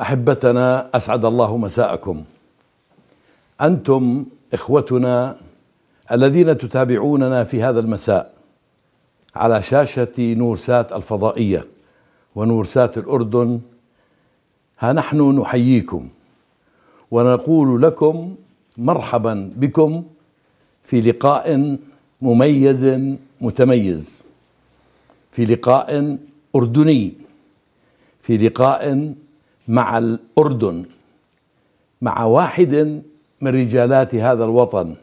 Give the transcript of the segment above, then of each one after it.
أحبتنا أسعد الله مساءكم. أنتم إخوتنا الذين تتابعوننا في هذا المساء على شاشة نور سات الفضائية ونور سات الأردن. ها نحن نحييكم ونقول لكم مرحبا بكم في لقاء مميز متميز في لقاء أردني في لقاء مع الأردن مع واحد من رجالات هذا الوطن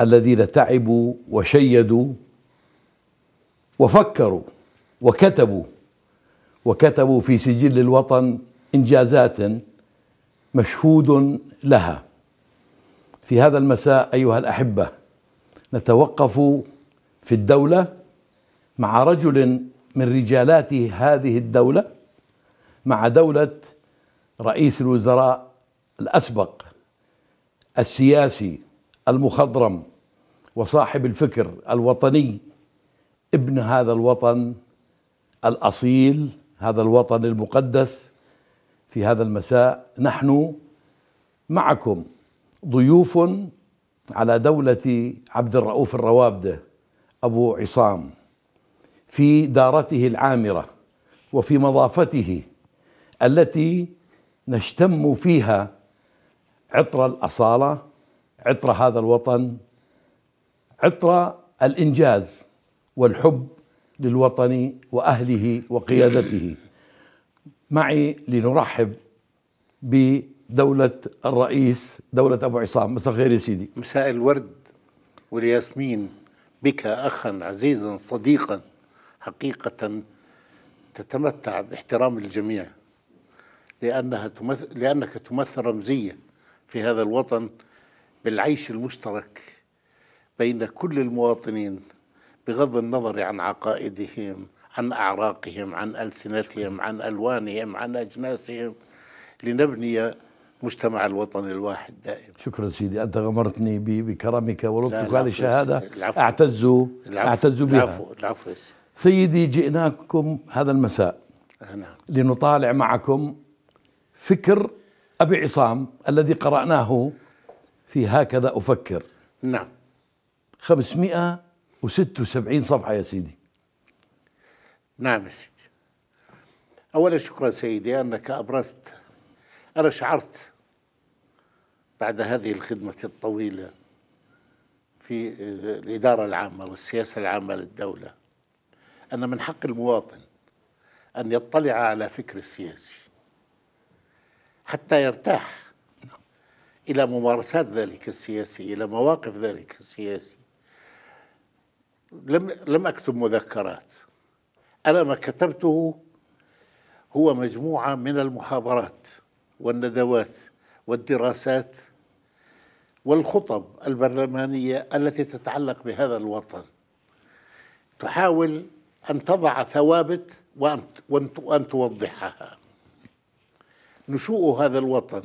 الذين تعبوا وشيدوا وفكروا وكتبوا وكتبوا في سجل الوطن إنجازات مشهود لها. في هذا المساء أيها الأحبة نتوقف في الدولة مع رجل من رجالات هذه الدولة مع دولة رئيس الوزراء الأسبق السياسي المخضرم وصاحب الفكر الوطني ابن هذا الوطن الأصيل هذا الوطن المقدس في هذا المساء. نحن معكم ضيوف على دولة عبد الرؤوف الروابدة أبو عصام في دارته العامرة وفي مضافته التي نشتم فيها عطر الأصالة عطر هذا الوطن عطر الإنجاز والحب للوطن وأهله وقيادته. معي لنرحب بدولة الرئيس دولة أبو عصام. مساء الخير يا سيدي. مساء الورد والياسمين. بك أخا عزيزا صديقا حقيقة تتمتع باحترام الجميع. لأنها تمثل لأنك تمثل رمزية في هذا الوطن بالعيش المشترك بين كل المواطنين بغض النظر عن عقائدهم عن أعراقهم عن ألسنتهم عن ألوانهم عن أجناسهم لنبني مجتمع الوطن الواحد دائما شكرا سيدي أنت غمرتني بكرمك ولطفك لا، وهذه الشهادة العفو. أعتز العفو أعتز بها العفو العفو سيدي. جئناكم هذا المساء نعم لنطالع معكم فكر أبي عصام الذي قرأناه في هكذا أفكر. نعم. 576 صفحة يا سيدي. نعم يا سيدي. أولا شكرا سيدي أنك أبرزت أنا شعرت بعد هذه الخدمة الطويلة في الإدارة العامة والسياسة العامة للدولة أن من حق المواطن أن يطلع على فكر السياسي. حتى يرتاح. إلى ممارسات ذلك السياسي إلى مواقف ذلك السياسي. لم لم أكتب مذكرات. أنا ما كتبته هو مجموعة من المحاضرات والندوات والدراسات والخطب البرلمانية التي تتعلق بهذا الوطن. تحاول أن تضع ثوابت وأن توضحها. نشوء هذا الوطن.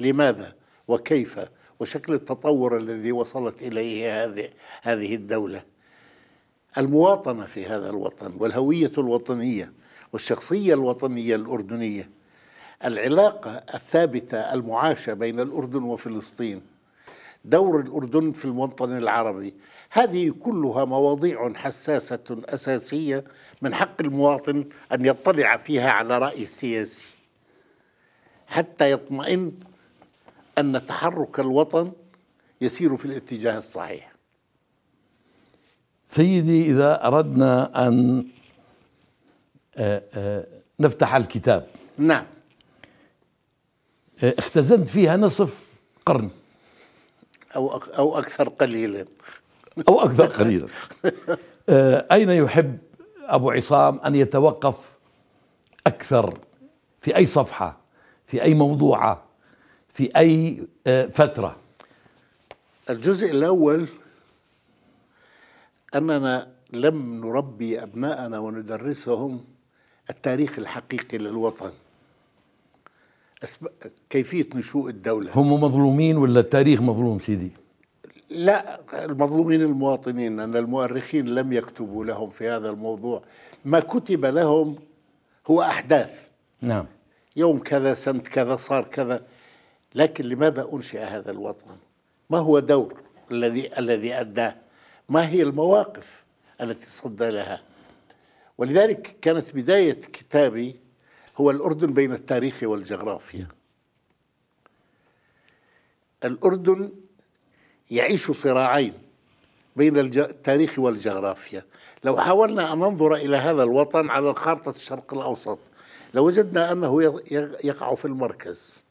لماذا؟ وكيف؟ وشكل التطور الذي وصلت إليه هذه هذه الدولة. المواطنة في هذا الوطن والهوية الوطنية والشخصية الوطنية الأردنية. العلاقة الثابتة المعاشة بين الأردن وفلسطين. دور الأردن في الوطن العربي. هذه كلها مواضيع حساسة أساسية من حق المواطن أن يطلع فيها على رأي السياسي حتى يطمئن أن تحرك الوطن يسير في الاتجاه الصحيح. سيدي إذا أردنا أن آه، آه، نفتح الكتاب. نعم. آه، اختزنت فيها نصف قرن. أو أك- أو أكثر قليلا. أو أكثر قليلا. أين يحب أبو عصام أن يتوقف أكثر في أي صفحة؟ في أي موضوعة في أي آه، فترة. الجزء الأول أننا لم نربي أبناءنا وندرسهم التاريخ الحقيقي للوطن. كيفية نشوء الدولة. هم مظلومين ولا التاريخ مظلوم سيدي؟ لا المظلومين المواطنين أن المؤرخين لم يكتبوا لهم في هذا الموضوع. ما كتب لهم هو أحداث. نعم. يوم كذا سنة كذا صار كذا. لكن لماذا أنشئ هذا الوطن؟ ما هو دور الذي الذي أداه؟ ما هي المواقف التي صد لها؟ ولذلك كانت بداية كتابي هو الأردن بين التاريخ والجغرافيا. الأردن يعيش صراعين بين التاريخ والجغرافيا. لو حاولنا أن ننظر إلى هذا الوطن على خارطة الشرق الأوسط لوجدنا أنه يقع في المركز.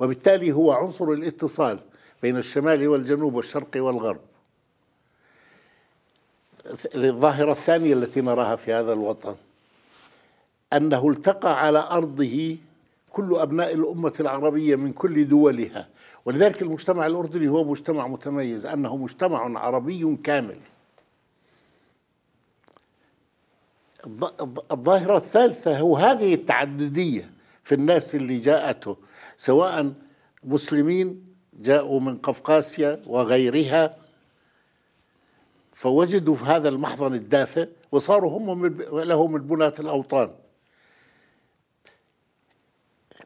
وبالتالي هو عنصر الاتصال بين الشمال والجنوب والشرق والغرب. الظاهرة الثانية التي نراها في هذا الوطن. أنه التقى على أرضه كل أبناء الأمة العربية من كل دولها. ولذلك المجتمع الأردني هو مجتمع متميز أنه مجتمع عربي كامل. الظاهرة الثالثة هو هذه التعددية في الناس اللي جاءته سواء مسلمين جاءوا من قفقاسيا وغيرها فوجدوا في هذا المحضن الدافئ وصاروا هم لهم البناة الأوطان.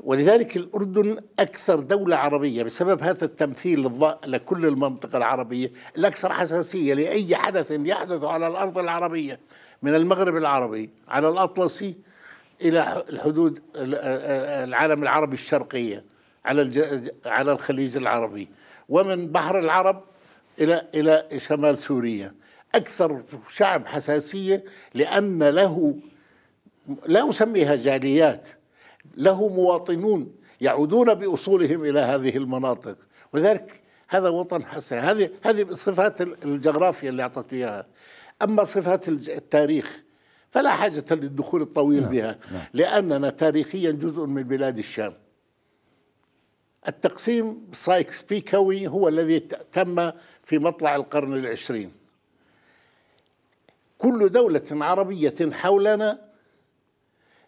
ولذلك الأردن أكثر دولة عربية بسبب هذا التمثيل لكل المنطقة العربية الأكثر حساسية لأي حدث يحدث على الأرض العربية من المغرب العربي على الأطلسي إلى الحدود العالم العربي الشرقية على على الخليج العربي ومن بحر العرب إلى إلى شمال سوريا. أكثر شعب حساسية لأن له لا أسميها جاليات له مواطنون يعودون بأصولهم إلى هذه المناطق ولذلك هذا وطن حسن هذه هذه صفات الجغرافيا اللي أعطت إياها أما صفات التاريخ فلا حاجة للدخول الطويل نعم. بها نعم. لأننا تاريخيا جزء من بلاد الشام التقسيم سايكس بيكوي هو الذي تم في مطلع القرن العشرين كل دولة عربية حولنا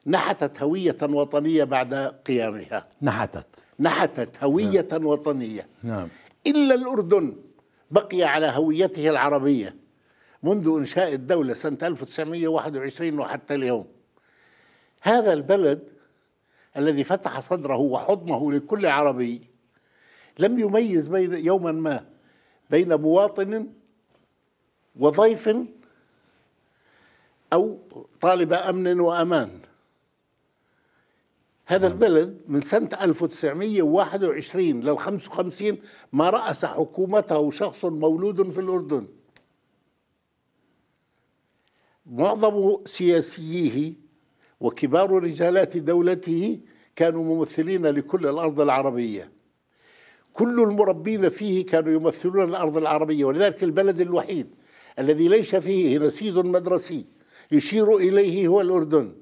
نحتت هوية وطنية بعد قيامها. نحتت. نحتت هوية نعم. وطنية. نعم. إلا الأردن بقي على هويته العربية منذ إنشاء الدولة سنة 1921 وحتى اليوم. هذا البلد الذي فتح صدره وحضنه لكل عربي لم يميز بين يوما ما بين مواطن وضيف أو طالب أمن وأمان. هذا البلد من سنة 1921 لل 55 ما رأس حكومته شخص مولود في الأردن. معظم سياسييه وكبار رجالات دولته كانوا ممثلين لكل الأرض العربية. كل المربين فيه كانوا يمثلون الأرض العربية ولذلك البلد الوحيد الذي ليس فيه نسيج مدرسي يشير إليه هو الأردن.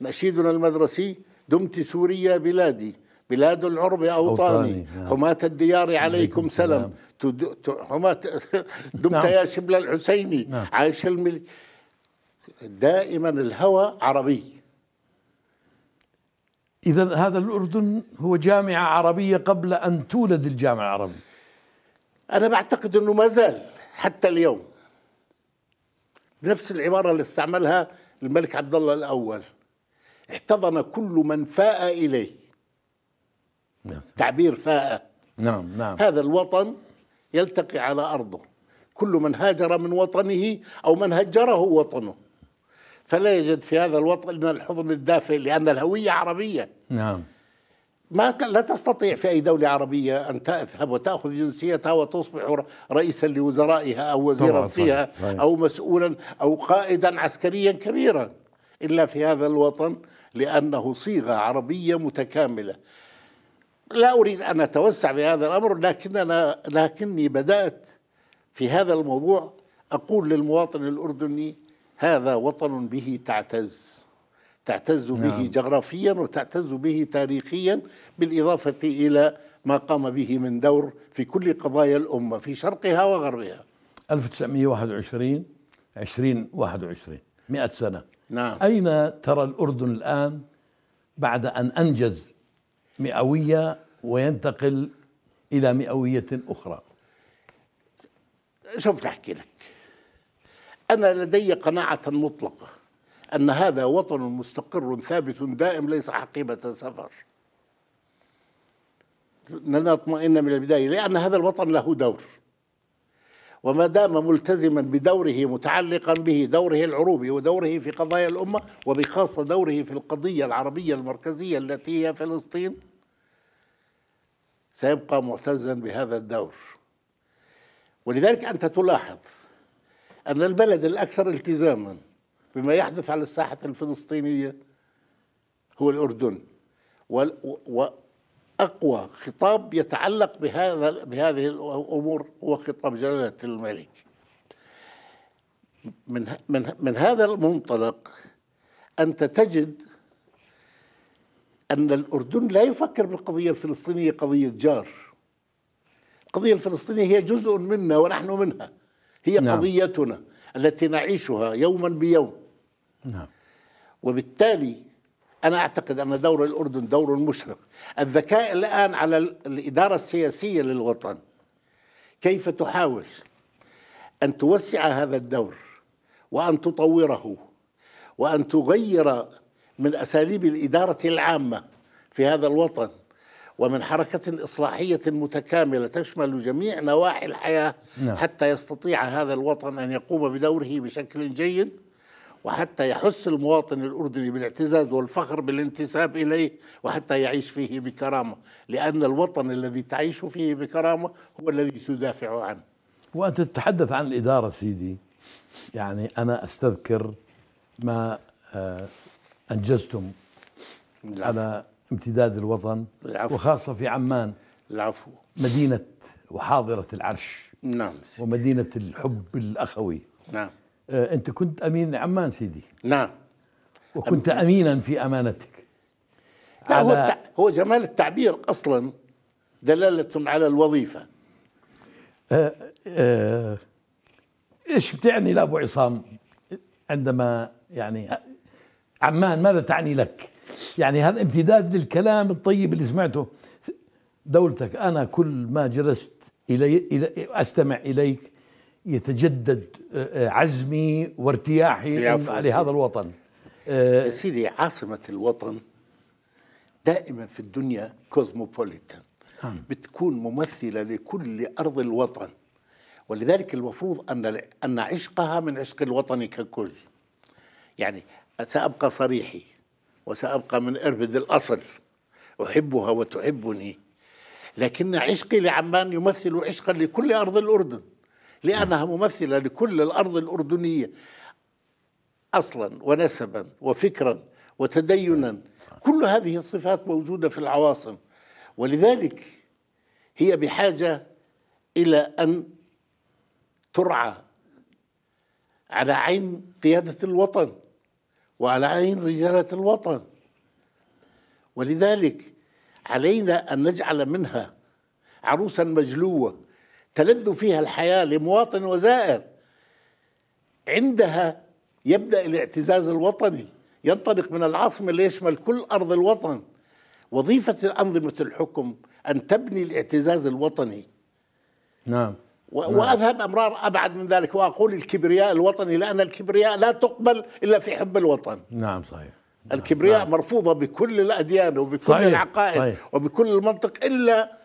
نشيدنا المدرسي دمت سوريا بلادي. بلاد العرب أوطاني نعم. حماة الديار عليكم سلام. حماة دمت نعم. يا شبل الحسيني. نعم. عايش الملك دائما الهوى عربي. إذا هذا الأردن هو جامعة عربية قبل أن تولد الجامعة العربية. أنا بعتقد أنه ما زال حتى اليوم. بنفس العبارة اللي استعملها الملك عبد الله الأول. احتضن كل من فاء إليه. نعم. تعبير فاء. نعم نعم. هذا الوطن يلتقي على أرضه. كل من هاجر من وطنه أو من هجره وطنه. فلا يجد في هذا الوطن إلا الحضن الدافئ لأن الهوية عربية. نعم. ما لا تستطيع في أي دولة عربية أن تذهب وتأخذ جنسيتها وتصبح رئيسا لوزرائها أو وزيرا فيها أو مسؤولا أو قائدا عسكريا كبيرا. إلا في هذا الوطن لأنه صيغة عربية متكاملة. لا أريد أن أتوسع بهذا الأمر لكننا لكني بدأت في هذا الموضوع أقول للمواطن الأردني هذا وطن به تعتز. تعتز به نعم. جغرافيا وتعتز به تاريخيا بالإضافة إلى ما قام به من دور في كل قضايا الأمة في شرقها وغربها. 1921 2021 100 سنة. نعم. أين ترى الأردن الآن بعد أن أنجز مئوية وينتقل إلى مئوية أخرى؟ شوف أحكي لك. أنا لدي قناعة مطلقة أن هذا وطن مستقر ثابت دائم ليس حقيبة سفر. لنطمئن من البداية لأن هذا الوطن له دور. وما دام ملتزما بدوره متعلقا به دوره العروبي ودوره في قضايا الأمة وبخاصة دوره في القضية العربية المركزية التي هي فلسطين سيبقى معتزا بهذا الدور. ولذلك أنت تلاحظ أن البلد الأكثر التزاما بما يحدث على الساحة الفلسطينية هو الأردن. وأقوى خطاب يتعلق بهذا بهذه الأمور هو خطاب جلالة الملك من من من هذا المنطلق أنت تجد أن الأردن لا يفكر بالقضية الفلسطينية قضية جار القضية الفلسطينية هي جزء منا ونحن منها هي نعم. قضيتنا التي نعيشها يوما بيوم نعم. وبالتالي أنا أعتقد أن دور الأردن دور مشرق. الذكاء الآن على الإدارة السياسية للوطن. كيف تحاول أن توسع هذا الدور وأن تطوره وأن تغير من أساليب الإدارة العامة في هذا الوطن ومن حركة إصلاحية متكاملة تشمل جميع نواحي الحياة نعم. حتى يستطيع هذا الوطن أن يقوم بدوره بشكل جيد؟ وحتى يحس المواطن الأردني بالاعتزاز والفخر بالانتساب إليه وحتى يعيش فيه بكرامة لأن الوطن الذي تعيش فيه بكرامة هو الذي تدافع عنه. وأنت تتحدث عن الإدارة سيدي. يعني أنا أستذكر ما آه، أنجزتم العفو. على امتداد الوطن العفو. وخاصة في عمان. العفو. مدينة وحاضرة العرش. نعم سيدي. ومدينة الحب الأخوي. نعم. أنت كنت أمين عمان سيدي. نعم. وكنت أم... أمينا في أمانتك. لا على... هو, التع... هو جمال التعبير أصلا دلالة على الوظيفة. آه آه إيش بتعني لأبو عصام عندما يعني عمان ماذا تعني لك؟ يعني هذا امتداد للكلام الطيب اللي سمعته. دولتك أنا كل ما جلست إلي أستمع إليك يتجدد آه، آه، عزمي وارتياحي لهذا الوطن. آه، سيدي عاصمة الوطن دائما في الدنيا كوزموبوليتان بتكون ممثلة لكل أرض الوطن. ولذلك المفروض أن أن عشقها من عشق الوطن ككل. يعني سأبقى صريحي وسأبقى من أربد الأصل. أحبها وتحبني. لكن عشقي لعمان يمثل عشقا لكل أرض الأردن. لأنها ممثلة لكل الأرض الأردنية. أصلا ونسبا وفكرا وتدينا. كل هذه الصفات موجودة في العواصم. ولذلك هي بحاجة إلى أن ترعى على عين قيادة الوطن وعلى عين رجالة الوطن. ولذلك علينا أن نجعل منها عروسا مجلوة. تلذ فيها الحياة لمواطن وزائر عندها يبدأ الاعتزاز الوطني ينطلق من العاصمة ليشمل كل أرض الوطن وظيفة أنظمة الحكم أن تبني الاعتزاز الوطني نعم نعم. وأذهب أمرار أبعد من ذلك وأقول الكبرياء الوطني لأن الكبرياء لا تقبل إلا في حب الوطن نعم صحيح الكبرياء نعم. مرفوضة بكل الأديان وبكل صحيح. العقائد صحيح. وبكل المنطق إلا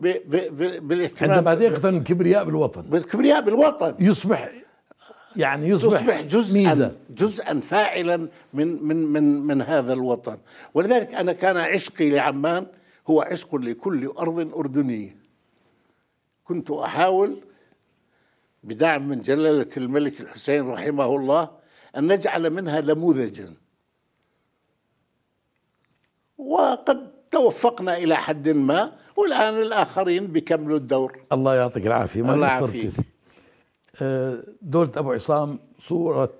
بالاهتمام. عندما يقترن الكبرياء بالوطن. بالكبرياء بالوطن. يصبح يعني يصبح, يصبح جزءا ميزة. جزءا فاعلا من من من من هذا الوطن. ولذلك أنا كان عشقي لعمان هو عشق لكل أرض أردنية. كنت أحاول بدعم من جلالة الملك الحسين رحمه الله أن نجعل منها نموذجا. وقد توفقنا إلى حد ما والآن الآخرين بيكملوا الدور. الله يعطيك العافية. الله يعافيك. آه، دولة أبو عصام صورة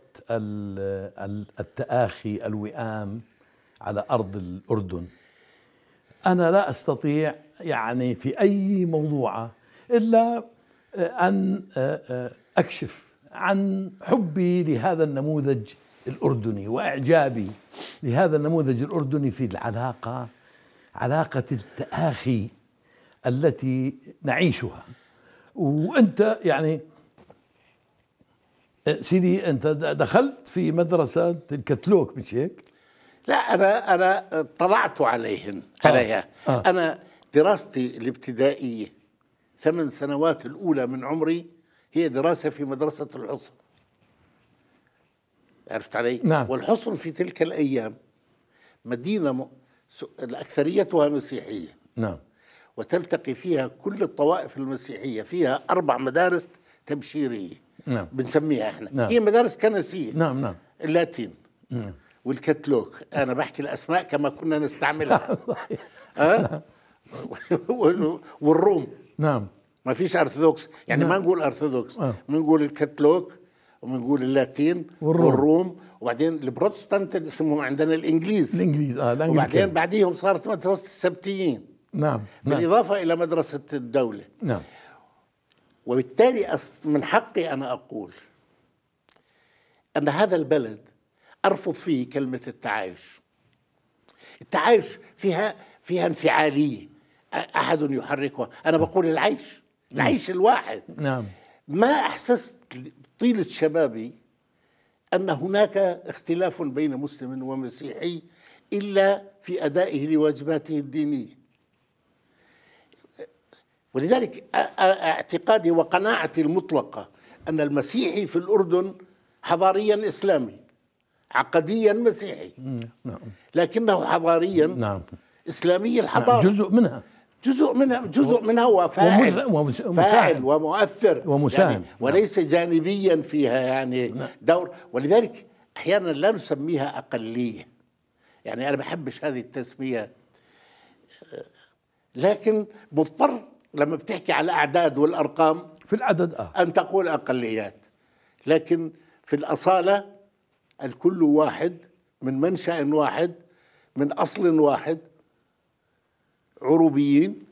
التآخي الوئام على أرض الأردن. أنا لا أستطيع يعني في أي موضوع إلا أن آه، آه، أكشف عن حبي لهذا النموذج الأردني وإعجابي لهذا النموذج الأردني في العلاقة علاقة التآخي التي نعيشها وأنت يعني أه، سيدي أنت دخلت في مدرسة الكتلوك مش هيك؟ لا أنا أنا اطلعت عليهن آه. عليها آه. أنا دراستي الابتدائية ثمان سنوات الأولى من عمري هي دراسة في مدرسة الحصن عرفت علي؟ نعم. والحصن في تلك الأيام مدينة م... س- اكثريتها مسيحية. نعم. وتلتقي فيها كل الطوائف المسيحية. فيها أربع مدارس تبشيرية. نعم. بنسميها إحنا. نعم. هي مدارس كنسية. نعم نعم. اللاتين. والكتلوك أنا بحكي الأسماء كما كنا نستعملها. أه؟ والروم. نعم. ما فيش أرثوذكس. يعني ما نقول أرثوذكس. آه. بنقول الكاثوليك وبنقول اللاتين والروم. والروم وبعدين البروتستانت اسمهم عندنا الإنجليز. الإنجليز آه وبعدين الانجليز بعديهم صارت مدرسة السبتيين. نعم نعم. بالإضافة إلى مدرسة الدولة. نعم. وبالتالي من حقي أنا أقول أن هذا البلد أرفض فيه كلمة التعايش. التعايش فيها فيها انفعالية. أ- أحد يحركها. أنا بقول العيش. العيش الواحد. نعم. ما أحسست طيلة شبابي أن هناك اختلاف بين مسلم ومسيحي إلا في أدائه لواجباته الدينية. ولذلك اعتقادي وقناعتي المطلقة أن المسيحي في الأردن حضاريا إسلامي عقديا مسيحي. نعم. لكنه حضاريا نعم. إسلامي الحضارة. جزء منها. جزء منها جزء منها هو فاعل. ومس- ومس- فاعل. ومؤثر. ومساهم. يعني وليس جانبيا فيها يعني دور. ولذلك أحيانا لا نسميها أقلية. يعني أنا بحبش هذه التسمية. لكن مضطر لما بتحكي على الأعداد والأرقام في العدد آه. أن تقول أقليات. لكن في الأصالة الكل واحد من منشأ واحد من أصل واحد عروبيين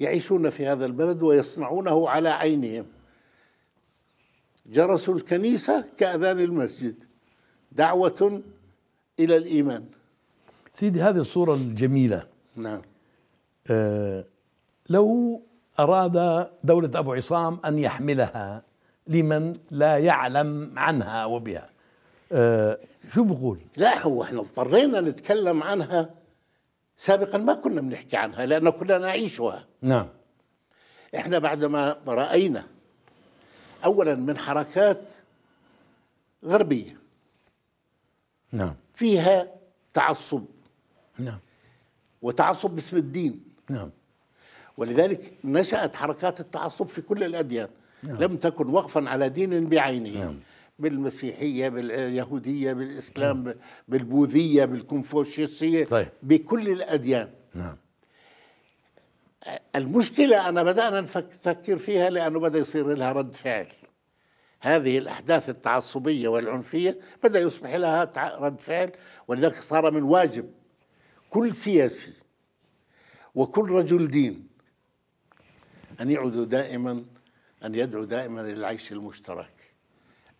يعيشون في هذا البلد ويصنعونه على عينهم. جرسوا الكنيسة كأذان المسجد دعوة إلى الإيمان. سيدي هذه الصورة الجميلة. نعم. آه لو أراد دولة أبو عصام أن يحملها لمن لا يعلم عنها وبها؟ آه شو بقول؟ لا هو إحنا اضطرينا نتكلم عنها سابقا ما كنا بنحكي عنها لأن كنا نعيشها. نعم. إحنا بعدما رأينا اولا من حركات غربية نعم. فيها تعصب. نعم. وتعصب باسم الدين. نعم. ولذلك نشأت حركات التعصب في كل الأديان. لم تكن وقفا على دين بعينه. نعم. بالمسيحية باليهودية بالإسلام بالبوذية بالكونفوشيوسية طيب. بكل الأديان. نعم. المشكلة أنا بدأنا نفكر فيها لأنه بدأ يصير لها رد فعل. هذه الأحداث التعصبية والعنفية بدأ يصبح لها رد فعل ولذلك صار من واجب. كل سياسي وكل رجل دين أن يعدوا دائما أن يدعو دائما للعيش المشترك.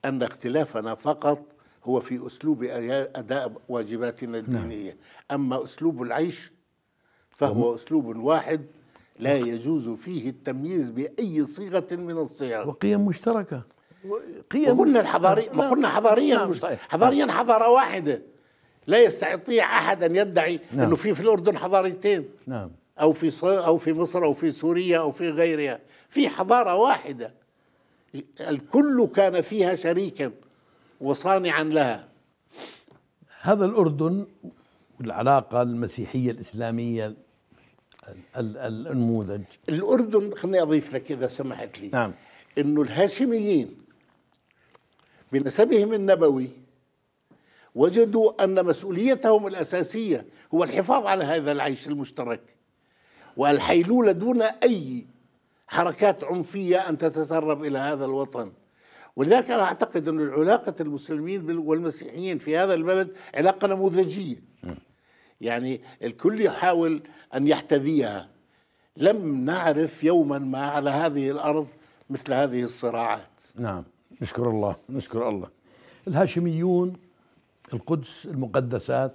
أن اختلافنا فقط هو في أسلوب أداء واجباتنا الدينية. أما أسلوب العيش فهو أسلوب واحد لا يجوز فيه التمييز بأي صيغة من الصيغ. وقيم مشتركة. قيم وقلنا الحضاري ما نعم. قلنا حضاريا نعم، مش. حضاريا حضارة واحدة. لا يستطيع أحد أن يدعي نعم. أنه في في الأردن حضارتين. نعم. أو في أو في مصر أو في سوريا أو في غيرها. في حضارة واحدة. الكل كان فيها شريكا وصانعا لها. هذا الأردن والعلاقة المسيحية الإسلامية ال- ال- ال- النموذج. الأردن خليني أضيف لك إذا سمحت لي. نعم. إنه الهاشميين بنسبهم النبوي وجدوا أن مسؤوليتهم الأساسية هو الحفاظ على هذا العيش المشترك والحيلولة دون أي حركات عنفية أن تتسرب إلى هذا الوطن. ولذلك أنا أعتقد أن علاقه المسلمين والمسيحيين في هذا البلد علاقة نموذجية. يعني الكل يحاول أن يحتذيها. لم نعرف يوما ما على هذه الأرض مثل هذه الصراعات. نعم نشكر الله نشكر الله. الهاشميون القدس المقدسات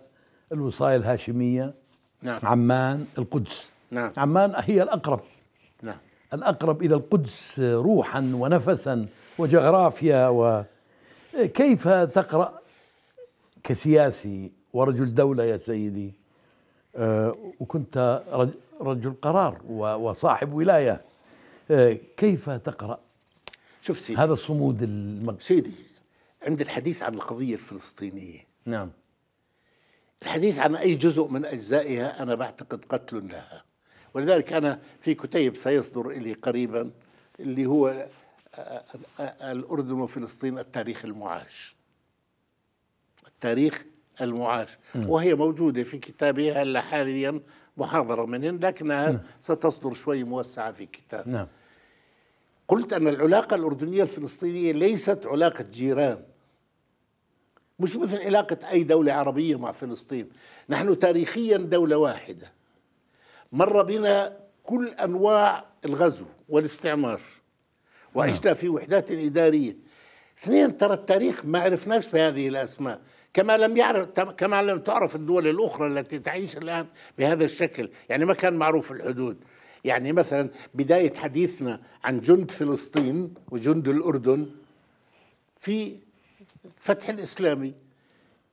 الوصاية الهاشمية نعم. عمان القدس. نعم. عمان هي الأقرب. الأقرب إلى القدس روحا ونفسا وجغرافيا وكيف تقرأ كسياسي ورجل دولة يا سيدي؟ آه، وكنت رجل قرار وصاحب ولاية. آه، كيف تقرأ شوف سيدي. هذا الصمود المغ... سيدي عند الحديث عن القضية الفلسطينية. نعم. الحديث عن أي جزء من أجزائها أنا بعتقد قتل لها. ولذلك أنا في كتيب سيصدر لي قريبا اللي هو الأردن وفلسطين التاريخ المعاش. التاريخ المعاش. م. وهي موجودة في كتابي هلا حاليا محاضرة منهن لكنها م. ستصدر شوي موسعة في كتاب. نعم. قلت أن العلاقة الأردنية الفلسطينية ليست علاقة جيران. مش مثل علاقة أي دولة عربية مع فلسطين. نحن تاريخيا دولة واحدة. مر بنا كل أنواع الغزو والاستعمار وعشنا في وحدات إدارية. اثنين ترى التاريخ ما عرفناش بهذه الأسماء. كما لم يعرف كما لم تعرف الدول الأخرى التي تعيش الآن بهذا الشكل. يعني ما كان معروف الحدود. يعني مثلا بداية حديثنا عن جند فلسطين وجند الأردن في فتح الإسلامي.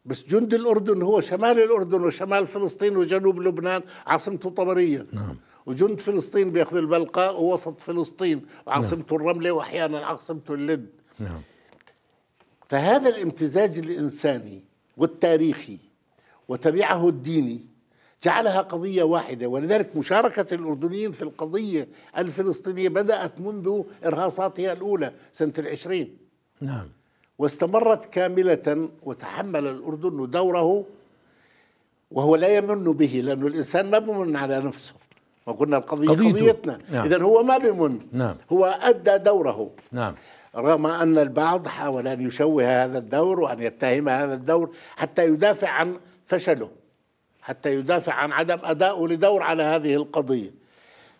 بس جند الأردن هو شمال الأردن وشمال فلسطين وجنوب لبنان عاصمته طبرية. نعم. وجند فلسطين بياخذ البلقاء ووسط فلسطين وعاصمته نعم. الرملة وأحيانا عاصمته اللد. نعم. فهذا الامتزاج الإنساني والتاريخي وتبعه الديني جعلها قضية واحدة ولذلك مشاركة الأردنيين في القضية الفلسطينية بدأت منذ إرهاصاتها الأولى سنة العشرين. نعم. واستمرت كاملة وتحمل الأردن دوره وهو لا يمن به لأنه الإنسان ما بمن على نفسه. ما قلنا القضية قضيته. قضيتنا. نعم. إذا هو ما بمن. نعم. هو أدى دوره. نعم. رغم أن البعض حاول أن يشوه هذا الدور وأن يتهم هذا الدور حتى يدافع عن فشله حتى يدافع عن عدم أدائه لدور على هذه القضية.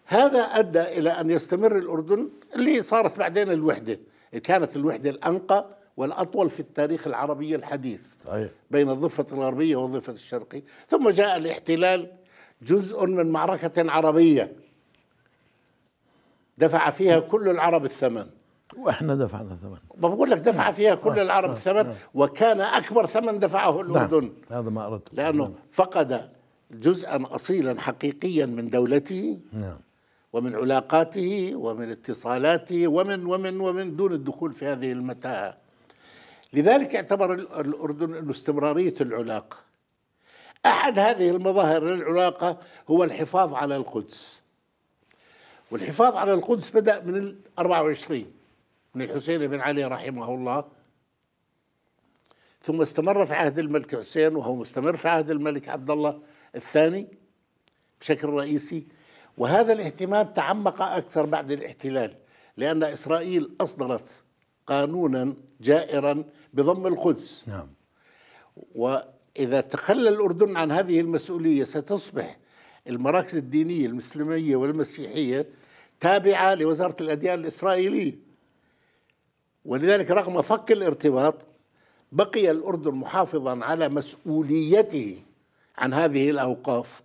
هذا أدى إلى أن يستمر الأردن اللي صارت بعدين الوحدة. كانت الوحدة الأنقى والأطول في التاريخ العربي الحديث صحيح. بين الضفة الغربية والضفة الشرقية ثم جاء الاحتلال جزء من معركة عربية دفع فيها كل العرب الثمن وإحنا دفعنا ثمن ما بقول لك دفع فيها كل آه. العرب آه. الثمن آه. وكان أكبر ثمن دفعه نعم. الأردن نعم. هذا ما أردت لأنه نعم. فقد جزءا اصيلا حقيقيا من دولته نعم ومن علاقاته ومن اتصالاته ومن ومن ومن دون الدخول في هذه المتاهة لذلك اعتبر الأردن أنه استمرارية العلاقه أحد هذه المظاهر للعلاقة هو الحفاظ على القدس. والحفاظ على القدس بدأ من ال 24 من الحسين بن علي رحمه الله. ثم استمر في عهد الملك حسين وهو مستمر في عهد الملك عبد الله الثاني بشكل رئيسي. وهذا الاهتمام تعمق أكثر بعد الاحتلال لأن إسرائيل أصدرت قانونا جائرا بضم القدس. نعم. وإذا تخلى الأردن عن هذه المسؤولية ستصبح المراكز الدينية المسلمية والمسيحية تابعة لوزارة الأديان الإسرائيلية. ولذلك رغم فك الارتباط بقي الأردن محافظا على مسؤوليته عن هذه الأوقاف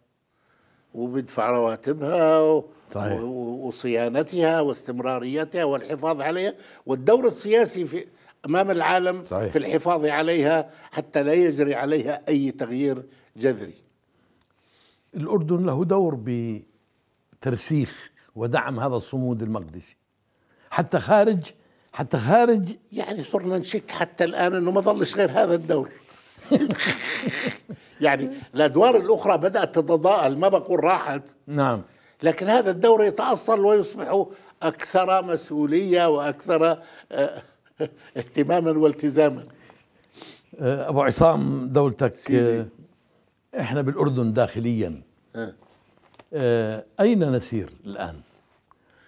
وبيدفع رواتبها صحيح. وصيانتها واستمراريتها والحفاظ عليها والدور السياسي في أمام العالم صحيح. في الحفاظ عليها حتى لا يجري عليها أي تغيير جذري. الأردن له دور بترسيخ ودعم هذا الصمود المقدسي حتى خارج حتى خارج يعني صرنا نشك حتى الآن أنه ما ظلش غير هذا الدور يعني الأدوار الأخرى بدأت تتضاءل ما بقول راحت نعم لكن هذا الدور يتأصل ويصبح أكثر مسؤولية وأكثر آه، اهتماما والتزاما. آه، أبو عصام دولتك سيدي. آه، إحنا بالأردن داخليا. أين نسير الآن؟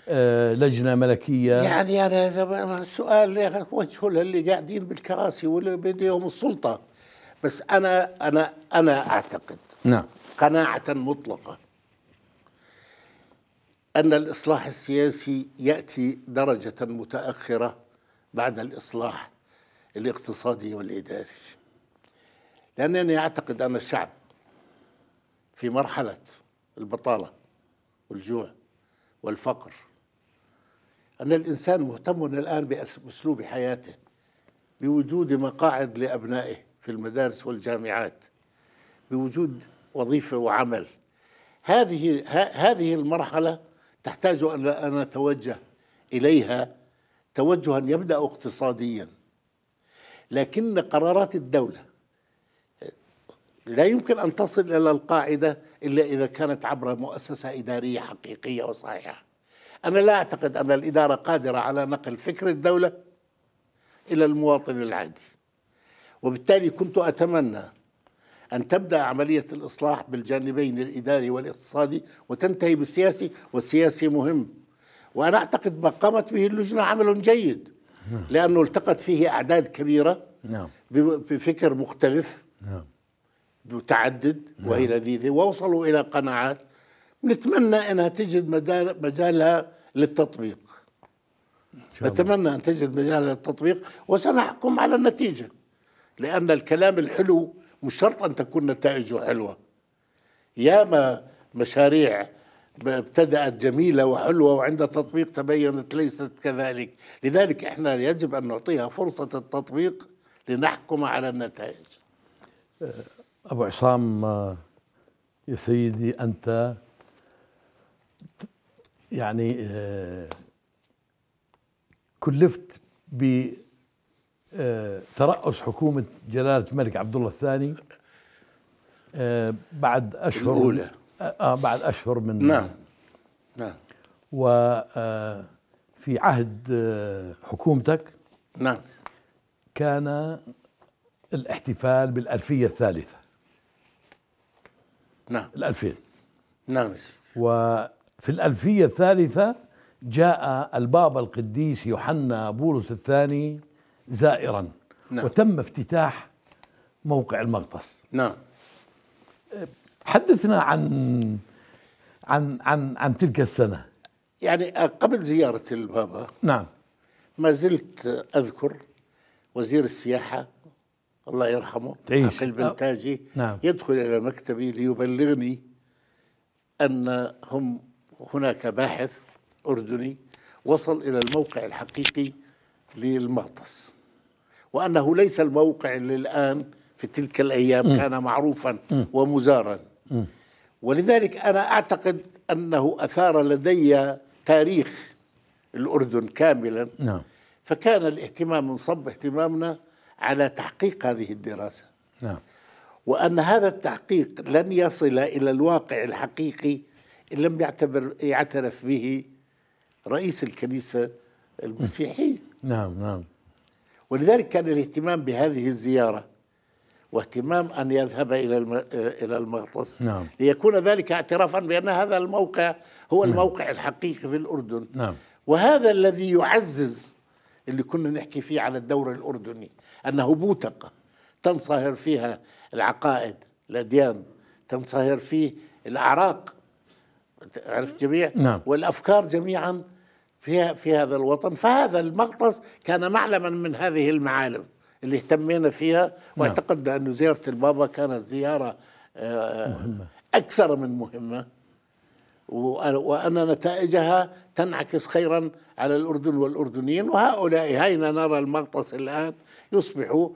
آه، لجنة ملكية. يعني أنا هذا سؤال وجهه للي قاعدين بالكراسي واللي بيديهم السلطة. بس أنا أنا أنا أعتقد نعم. قناعة مطلقة. أن الإصلاح السياسي يأتي درجة متأخرة بعد الإصلاح الاقتصادي والإداري. لأنني أعتقد أن الشعب في مرحلة البطالة والجوع والفقر أن الإنسان مهتم الآن بأسلوب حياته بوجود مقاعد لأبنائه في المدارس والجامعات بوجود وظيفة وعمل. هذه هذه المرحلة تحتاج أن نتوجه إليها توجها يبدأ اقتصاديا. لكن قرارات الدولة لا يمكن أن تصل إلى القاعدة إلا إذا كانت عبر مؤسسة إدارية حقيقية وصحيحة. أنا لا أعتقد أن الإدارة قادرة على نقل فكر الدولة إلى المواطن العادي. وبالتالي كنت أتمنى أن تبدأ عملية الإصلاح بالجانبين الإداري والاقتصادي وتنتهي بالسياسي والسياسي مهم وأنا أعتقد ما قامت به اللجنة عمل جيد لأنه التقت فيه أعداد كبيرة نعم. بفكر مختلف نعم. متعدد وهي نعم. لذيذة ووصلوا إلى قناعات نتمنى أنها تجد مجالها للتطبيق نتمنى أن تجد مجالها للتطبيق وسنحكم على النتيجة لأن الكلام الحلو مش شرط أن تكون نتائجه حلوة. ياما مشاريع ابتدأت جميلة وحلوة وعند تطبيق تبينت ليست كذلك. لذلك إحنا يجب أن نعطيها فرصة التطبيق لنحكم على النتائج. أبو عصام يا سيدي أنت يعني آه، كلفت بترأس حكومة جلالة الملك عبد الله الثاني آه، بعد أشهر الأولى. آه بعد أشهر من نعم. نعم. وفي عهد حكومتك نعم. كان الاحتفال بالألفية الثالثة. نعم. الألفين. نعم وفي الألفية الثالثة جاء البابا القديس يوحنا بولس الثاني زائرا. نعم. وتم افتتاح موقع المغطس. نعم. حدثنا عن عن عن عن تلك السنة. يعني قبل زيارة البابا نعم. ما زلت أذكر وزير السياحة الله يرحمه تعيش. تاجي نعم. يدخل إلى مكتبي ليبلغني أن هم هناك باحث أردني وصل إلى الموقع الحقيقي للمغطس. وأنه ليس الموقع اللي الآن في تلك الأيام م. كان معروفا م. ومزارا م. ولذلك أنا أعتقد أنه أثار لدي تاريخ الأردن كاملا نعم. فكان الاهتمام منصب اهتمامنا على تحقيق هذه الدراسة نعم. وأن هذا التحقيق لن يصل إلى الواقع الحقيقي إن لم يعتبر يعترف به رئيس الكنيسة المسيحية نعم نعم ولذلك كان الاهتمام بهذه الزيارة واهتمام أن يذهب إلى إلى المغطس نعم. ليكون ذلك اعترافا بأن هذا الموقع هو نعم. الموقع الحقيقي في الأردن نعم. وهذا الذي يعزز اللي كنا نحكي فيه على الدور الأردني أنه بوتقة تنصهر فيها العقائد الأديان تنصهر فيه الأعراق عرفت جميع نعم. والأفكار جميعا في في هذا الوطن فهذا المغطس كان معلما من هذه المعالم اللي اهتمينا فيها نعم. واعتقدنا أن زيارة البابا كانت زيارة آه، مهمة. أكثر من مهمة وأن نتائجها تنعكس خيرا على الأردن والأردنيين وهؤلاء هين نرى المغطس الآن يصبح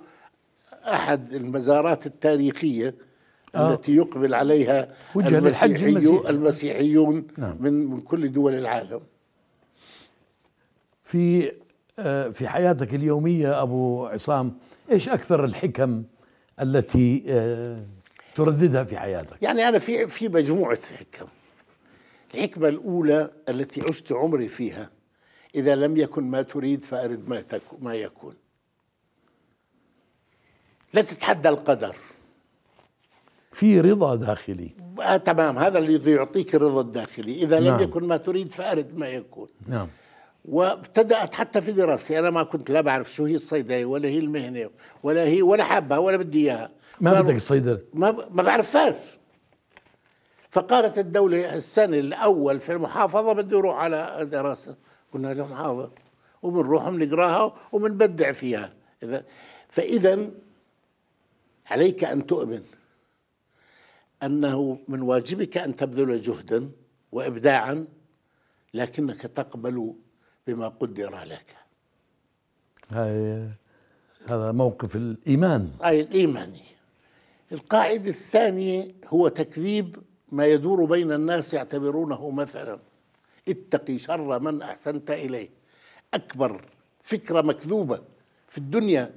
أحد المزارات التاريخية آه. التي يقبل عليها المسيحي المسيحيون نعم. من من كل دول العالم في آه، في حياتك اليومية أبو عصام إيش أكثر الحكم التي آه، ترددها في حياتك؟ يعني أنا في في مجموعة حكم. الحكمة الأولى التي عشت عمري فيها إذا لم يكن ما تريد فأرد ما, ما يكون. لا تتحدى القدر. في رضا داخلي. آه تمام هذا الذي يعطيك الرضا الداخلي. إذا نعم. لم يكن ما تريد فأرد ما يكون. نعم. وابتدأت حتى في دراستي. أنا ما كنت لا بعرف شو هي الصيدلة ولا هي المهنة ولا هي ولا حابها ولا بدي إياها. ما بدك الصيدلة ما ما بعرفهاش. فقالت الدولة السنة الأول في المحافظة بده يروح على دراسة. قلنا لهم حاضر. وبنروح بنقراها وبنبدع فيها. إذا فإذا عليك أن تؤمن أنه من واجبك أن تبذل جهدا وإبداعا لكنك تقبل بما قدر لك. هاي هذا موقف الإيمان. أي الإيماني القاعدة الثانية هو تكذيب ما يدور بين الناس يعتبرونه مثلا. اتقي شر من أحسنت إليه. أكبر فكرة مكذوبة في الدنيا.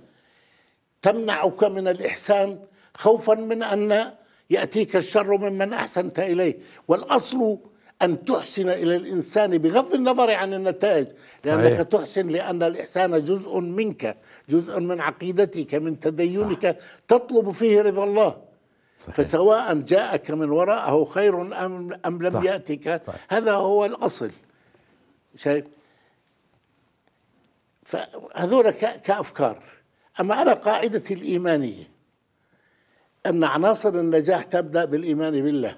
تمنعك من الإحسان خوفا من أن يأتيك الشر ممن أحسنت إليه. والأصل أن تحسن إلى الإنسان بغض النظر عن النتائج لأنك صحيح. تحسن لأن الإحسان جزء منك جزء من عقيدتك من تدينك صح. تطلب فيه رضا الله صحيح. فسواء جاءك من وراءه خير أم, أم لم صح. يأتك صح. هذا هو الأصل شايف فهذول كأفكار أما على قاعدة الإيمانية أن عناصر النجاح تبدأ بالإيمان بالله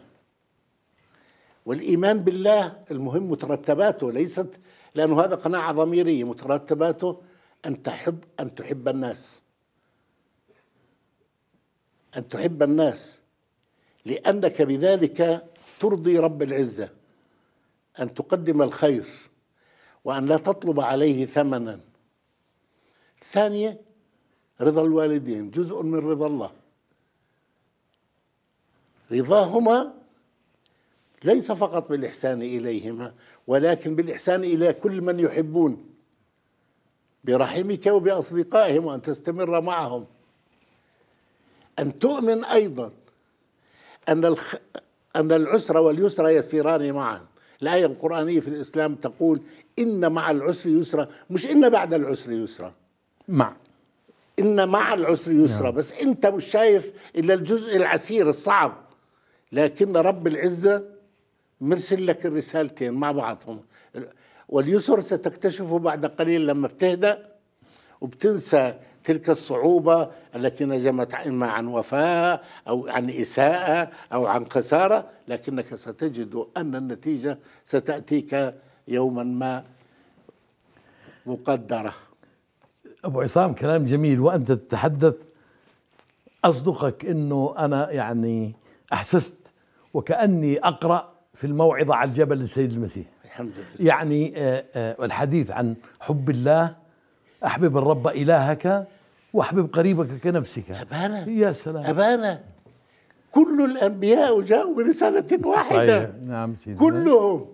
والإيمان بالله المهم مترتباته ليست لأنه هذا قناعة ضميرية مترتباته أن تحب أن تحب الناس. أن تحب الناس. لأنك بذلك ترضي رب العزة. أن تقدم الخير. وأن لا تطلب عليه ثمنا. ثانية رضا الوالدين. جزء من رضا الله. رضاهما ليس فقط بالإحسان إليهما ولكن بالإحسان إلى كل من يحبون برحمك وبأصدقائهم وأن تستمر معهم. أن تؤمن أيضا أن الخ... أن العسر واليسر يسيران معا. الآية القرآنية في الإسلام تقول إن مع العسر يسرا مش إن بعد العسر يسرا. مع. إن مع العسر يسرا. نعم. بس أنت مش شايف إلا الجزء العسير الصعب. لكن رب العزة مرسل لك الرسالتين مع بعضهم. واليسر ستكتشفه بعد قليل لما بتهدأ وبتنسى تلك الصعوبة التي نجمت إما عن وفاة أو عن إساءة أو عن خسارة لكنك ستجد أن النتيجة ستأتيك يوما ما مقدرة. أبو عصام كلام جميل. وأنت تتحدث أصدقك أنه أنا يعني أحسست وكأني أقرأ في الموعظة على الجبل للسيد المسيح. الحمد لله. يعني آه، آه، الحديث عن حب الله أحبب الرب إلهك وأحبب قريبك كنفسك. أبانا يا سلام. أبانا كل الأنبياء جاءوا برسالة واحدة. صحيح. نعم سيدي. كلهم.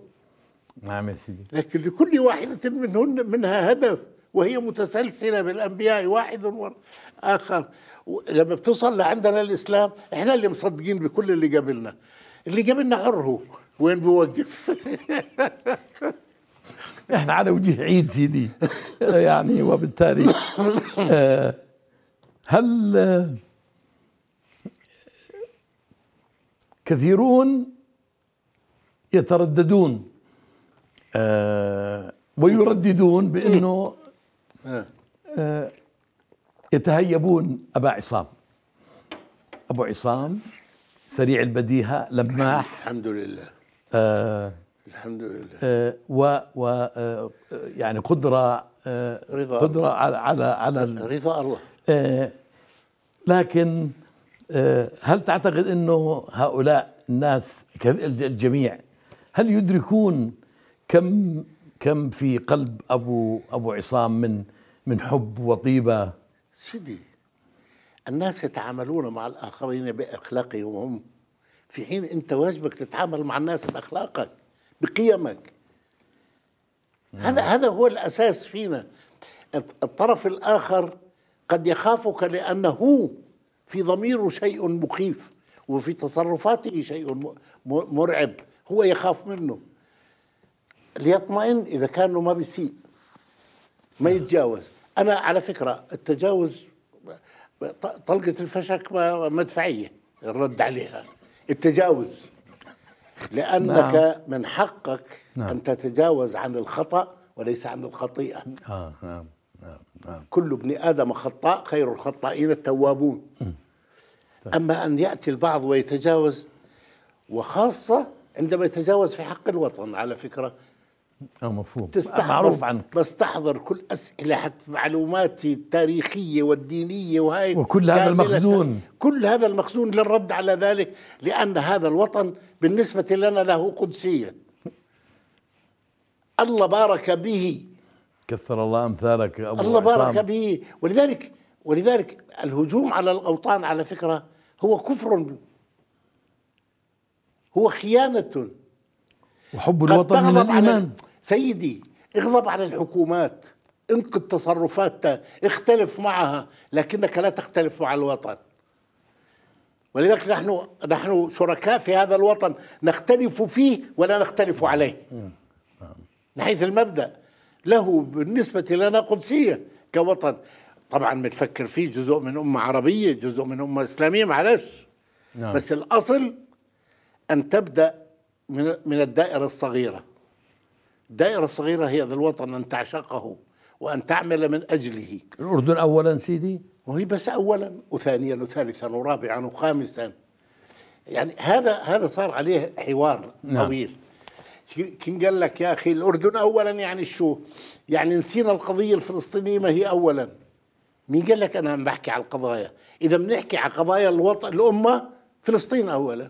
نعم يا سيدي. لكن لكل واحدة منهن منها هدف وهي متسلسلة بالأنبياء واحد آخر لما بتصل لعندنا الإسلام إحنا اللي مصدقين بكل اللي قبلنا اللي قبلنا حر هو وين بوقف إحنا على وجه عيد سيدي يعني وبالتالي آه، هل آه، كثيرون يترددون آه، ويرددون بأنه يتهيبون أبا عصام. أبو عصام سريع البديهة لماح. الحمد لله. آه الحمد لله. آه و و آه يعني قدرة آه رضا قدرة على على على رضا الله. آه لكن آه هل تعتقد إنه هؤلاء الناس الجميع هل يدركون كم كم في قلب أبو أبو عصام من من حب وطيبة؟ سيدي الناس يتعاملون مع الآخرين بأخلاقهم. هم في حين أنت واجبك تتعامل مع الناس بأخلاقك بقيمك. هذا هذا هو الأساس فينا. الطرف الآخر قد يخافك لأنه في ضميره شيء مخيف وفي تصرفاته شيء مرعب هو يخاف منه. ليطمئن إذا كان ما بيسيء ما يتجاوز. أنا على فكرة التجاوز طلقة الفشك مدفعية الرد عليها. التجاوز لأنك نعم. من حقك نعم. أن تتجاوز عن الخطأ وليس عن الخطيئة آه نعم نعم نعم كل ابن آدم خطاء خير الخطائين التوابون طيب. أما أن يأتي البعض ويتجاوز وخاصة عندما يتجاوز في حق الوطن على فكرة آه مفهوم. معروف عنك. بستحضر كل أسئلة معلوماتي التاريخية والدينية وهي وكل هذا المخزون. كل هذا المخزون للرد على ذلك لأن هذا الوطن بالنسبة لنا له قدسية. الله بارك به. كثر الله أمثالك أبو الله بارك به. ولذلك ولذلك الهجوم على الأوطان على فكرة هو كفر هو خيانة. وحب الوطن من الإيمان. سيدي اغضب على الحكومات. انقد تصرفاتها اختلف معها لكنك لا تختلف مع الوطن. ولذلك نحن نحن شركاء في هذا الوطن نختلف فيه ولا نختلف عليه. من حيث المبدأ له بالنسبة لنا قدسية كوطن. طبعا بنفكر فيه جزء من أمة عربية جزء من أمة إسلامية معلش. نعم. بس الأصل أن تبدأ من من الدائرة الصغيرة. الدائره الصغيره هي ذا الوطن أن تعشقه وأن تعمل من أجله. الأردن اولا سيدي. وهي بس اولا وثانيا وثالثا ورابعا وخامسا. يعني هذا هذا صار عليه حوار نعم. طويل. كان قال لك يا أخي الأردن اولا يعني شو؟ يعني نسينا القضية الفلسطينية ما هي اولا. مين قال لك أنا عم بحكي على القضايا؟ إذا بنحكي على قضايا الوطن الأمة فلسطين اولا.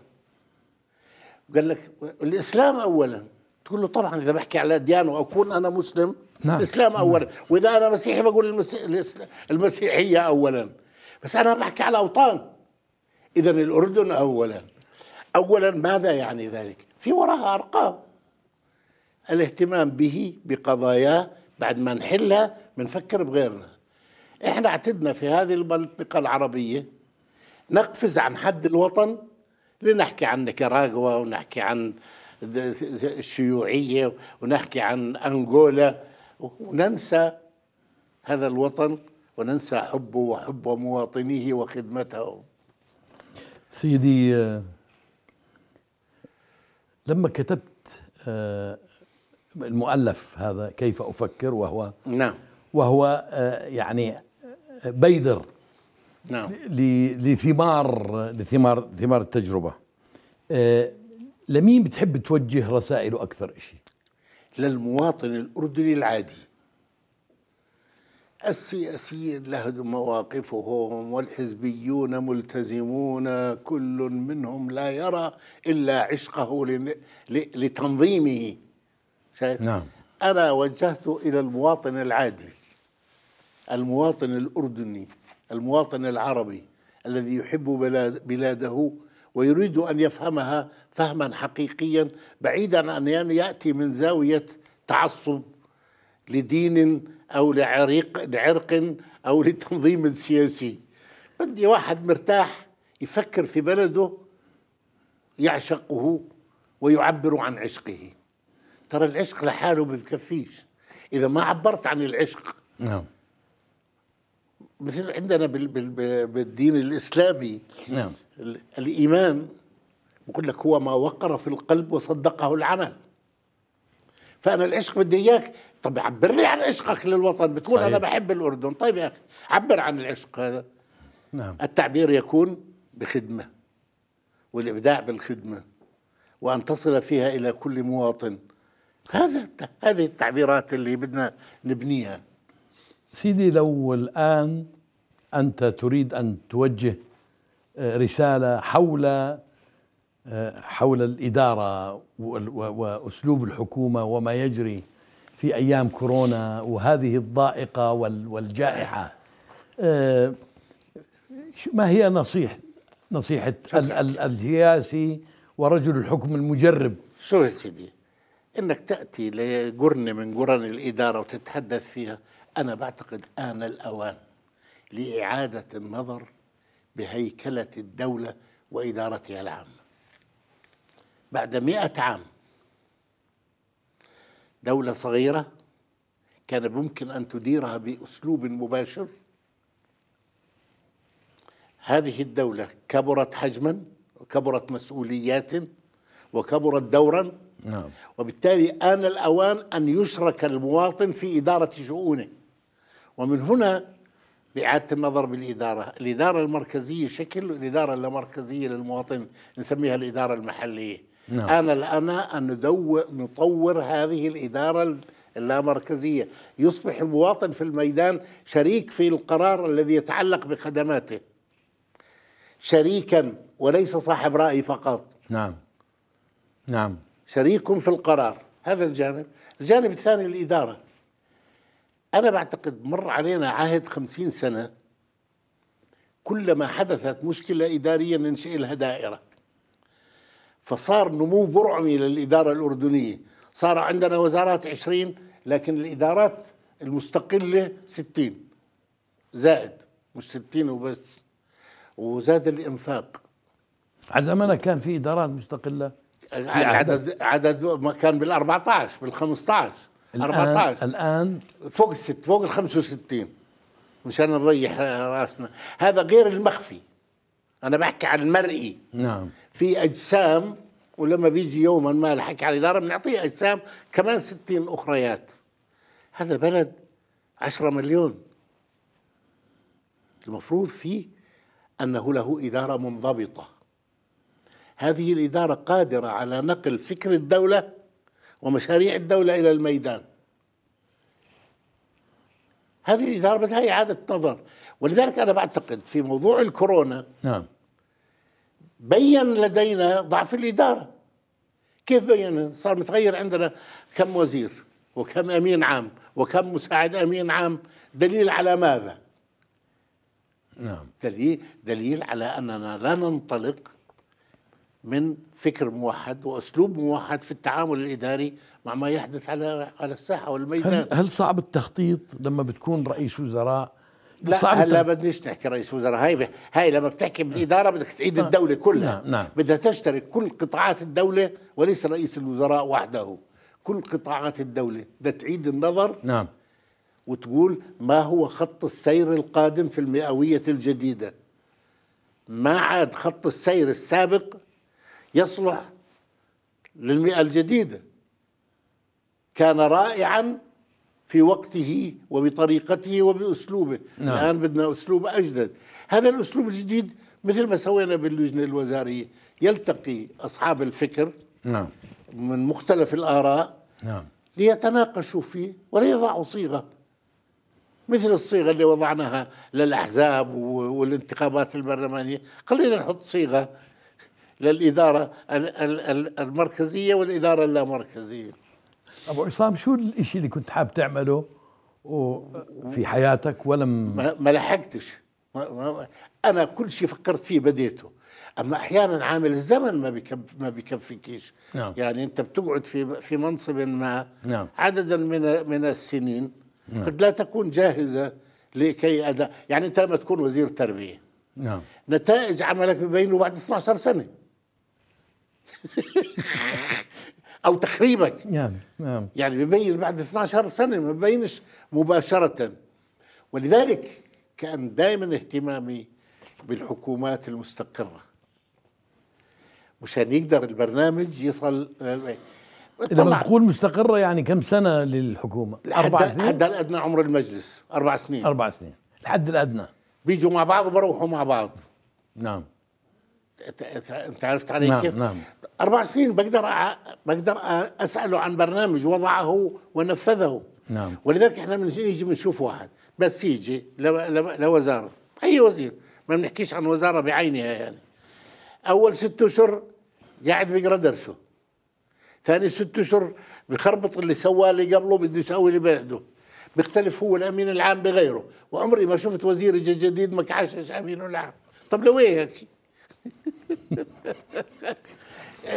قال لك الإسلام اولا. تقول له طبعا إذا بحكي على اديان واكون أنا مسلم نعم. الاسلام اولا. نعم. وإذا أنا مسيحي بقول المسيحية اولا. بس أنا بحكي على أوطان. اذا الأردن اولا. اولا ماذا يعني ذلك؟ في وراها أرقام. الاهتمام به بقضاياه بعد ما نحلها بنفكر بغيرنا. إحنا اعتدنا في هذه المنطقة العربية. نقفز عن حد الوطن لنحكي عن نيكاراغوا ونحكي عن الشيوعية ونحكي عن أنغولا. وننسى هذا الوطن وننسى حبه وحب مواطنيه وخدمته. سيدي لما كتبت آه، المؤلف هذا كيف أفكر وهو نعم. وهو آه، يعني آه، بيدر. نعم. لثمار لثمار ثمار التجربة. آه، لمين بتحب توجه رسائله أكثر شيء للمواطن الأردني العادي. السياسيين لهم مواقفهم والحزبيون ملتزمون كل منهم لا يرى إلا عشقه لتنظيمه. شايف؟ نعم. أنا وجهت إلى المواطن العادي المواطن الأردني المواطن العربي الذي يحب بلاده ويريد أن يفهمها فهما حقيقيا بعيدا عن أن يأتي من زاوية تعصب لدين أو لعريق لعرق أو لتنظيم سياسي. بدي واحد مرتاح يفكر في بلده يعشقه ويعبر عن عشقه. ترى العشق لحاله بكفيش. إذا ما عبرت عن العشق نعم. مثل عندنا بالدين الإسلامي. نعم. الإيمان بقول لك هو ما وقر في القلب وصدقه العمل. فأنا العشق بدي إياك. طب عبر لي عن عشقك للوطن. بتقول صحيح. أنا بحب الأردن. طيب يا أخي عبر عن العشق. هذا نعم. التعبير يكون بخدمة والإبداع بالخدمة وأن تصل فيها إلى كل مواطن. هذا هذه التعبيرات اللي بدنا نبنيها. سيدي لو الآن أنت تريد أن توجه آه، رسالة حول آه، حول الإدارة وأسلوب الحكومة وما يجري في أيام كورونا وهذه الضائقة والجائحة آه، ما هي نصيحة نصيحة السياسي ورجل الحكم المجرب؟ شو يا سيدي. إنك تأتي لقرن من قرن الإدارة وتتحدث فيها أنا بعتقد آن الأوان لإعادة النظر بهيكلة الدولة وإدارتها العامة. بعد مئة عام دولة صغيرة كان ممكن أن تديرها بأسلوب مباشر. هذه الدولة كبرت حجما وكبرت مسؤوليات وكبرت دورا. نعم. وبالتالي آن الأوان أن يشرك المواطن في إدارة شؤونه. ومن هنا بإعادة النظر بالإدارة. الإدارة المركزية شكل والإدارة اللامركزية للمواطن نسميها الإدارة المحلية. نعم. آن الآن أن نطور هذه الإدارة اللامركزية. يصبح المواطن في الميدان شريك في القرار الذي يتعلق بخدماته. شريكا وليس صاحب رأي فقط. نعم. نعم. شريك في القرار. هذا الجانب. الجانب الثاني الإدارة. أنا بعتقد مر علينا عهد خمسين سنة كلما حدثت مشكلة إدارية ننشئ لها دائرة. فصار نمو برعمي للإدارة الأردنية. صار عندنا وزارات عشرين لكن الإدارات المستقلة ستين. زائد مش ستين وبس. وزاد الإنفاق. على زمانك كان في إدارات مستقلة؟ عدد عدد ما كان بال 14 بال 15 14 الآن فوق الست فوق ال 65 مشان نريح رأسنا. هذا غير المخفي. أنا بحكي عن المرئي. نعم. في أجسام ولما بيجي يوما ما الحكي على الاداره بنعطيه أجسام كمان 60 أخريات. هذا بلد 10 مليون. المفروض فيه أنه له إدارة منضبطة. هذه الإدارة قادرة على نقل فكر الدولة ومشاريع الدولة إلى الميدان. هذه الإدارة بدها إعادة نظر. ولذلك أنا بعتقد في موضوع الكورونا نعم. بين لدينا ضعف الإدارة. كيف بين صار متغير عندنا كم وزير وكم أمين عام وكم مساعد أمين عام. دليل على ماذا؟ نعم. دليل دليل على أننا لا ننطلق من فكر موحد وأسلوب موحد في التعامل الإداري مع ما يحدث على على الساحة والميدان. هل, هل صعب التخطيط لما بتكون رئيس وزراء؟ لا صعب هلا. بدناش نحكي رئيس وزراء. هاي هاي لما بتحكي بالإدارة بدك تعيد الدولة كلها. نعم نعم. بدها تشترك كل قطاعات الدولة وليس رئيس الوزراء وحده. كل قطاعات الدولة بدها تعيد النظر نعم. وتقول ما هو خط السير القادم في المئوية الجديدة. ما عاد خط السير السابق يصلح للمئة الجديدة كان رائعا في وقته وبطريقته وبأسلوبه نعم. الآن بدنا أسلوب أجدد هذا الأسلوب الجديد مثل ما سوينا باللجنة الوزارية يلتقي أصحاب الفكر نعم. من مختلف الآراء نعم. ليتناقشوا فيه وليضعوا صيغة مثل الصيغة اللي وضعناها للأحزاب والانتخابات البرلمانية خلينا نحط صيغة للإدارة المركزية والإدارة اللامركزية. أبو عصام شو الإشي اللي كنت حاب تعمله في حياتك ولم؟ ما لحقتش. أنا كل شيء فكرت فيه بديته. أما أحيانا عامل الزمن ما بكف ما بكفيكيش نعم. يعني أنت بتقعد في في منصب ما نعم. عددا من من السنين. نعم. قد لا تكون جاهزة لكي أداء. يعني أنت لما تكون وزير تربية. نعم. نتائج عملك ببينوا بعد 12 سنة. أو تخريبك. نعم نعم. يعني ببين بعد 12 سنة ما ببينش مباشرة. ولذلك كان دائما اهتمامي بالحكومات المستقرة. مشان يقدر البرنامج يصل إذا بتقول مستقرة يعني كم سنة للحكومة؟ أربع سنين؟ الحد الأدنى عمر المجلس. أربع سنين. أربع سنين. الحد الأدنى. بيجوا مع بعض وبروحوا مع بعض. نعم. انت عرفت علي نعم كيف؟ نعم. أربع سنين بقدر أ... بقدر أسأله عن برنامج وضعه ونفذه. نعم. ولذلك إحنا بنيجي بنشوف واحد. بس يجي لو... لو... لوزاره أي وزير؟ ما بنحكيش عن وزارة بعينها يعني. أول ست أشهر قاعد بيقرأ درسه. ثاني ست أشهر بخربط اللي سواه اللي قبله بده يسوي اللي بعده. بيختلف هو الأمين العام بغيره. وعمري ما شفت وزير جديد ما كعشش امينه العام. طب لو هيك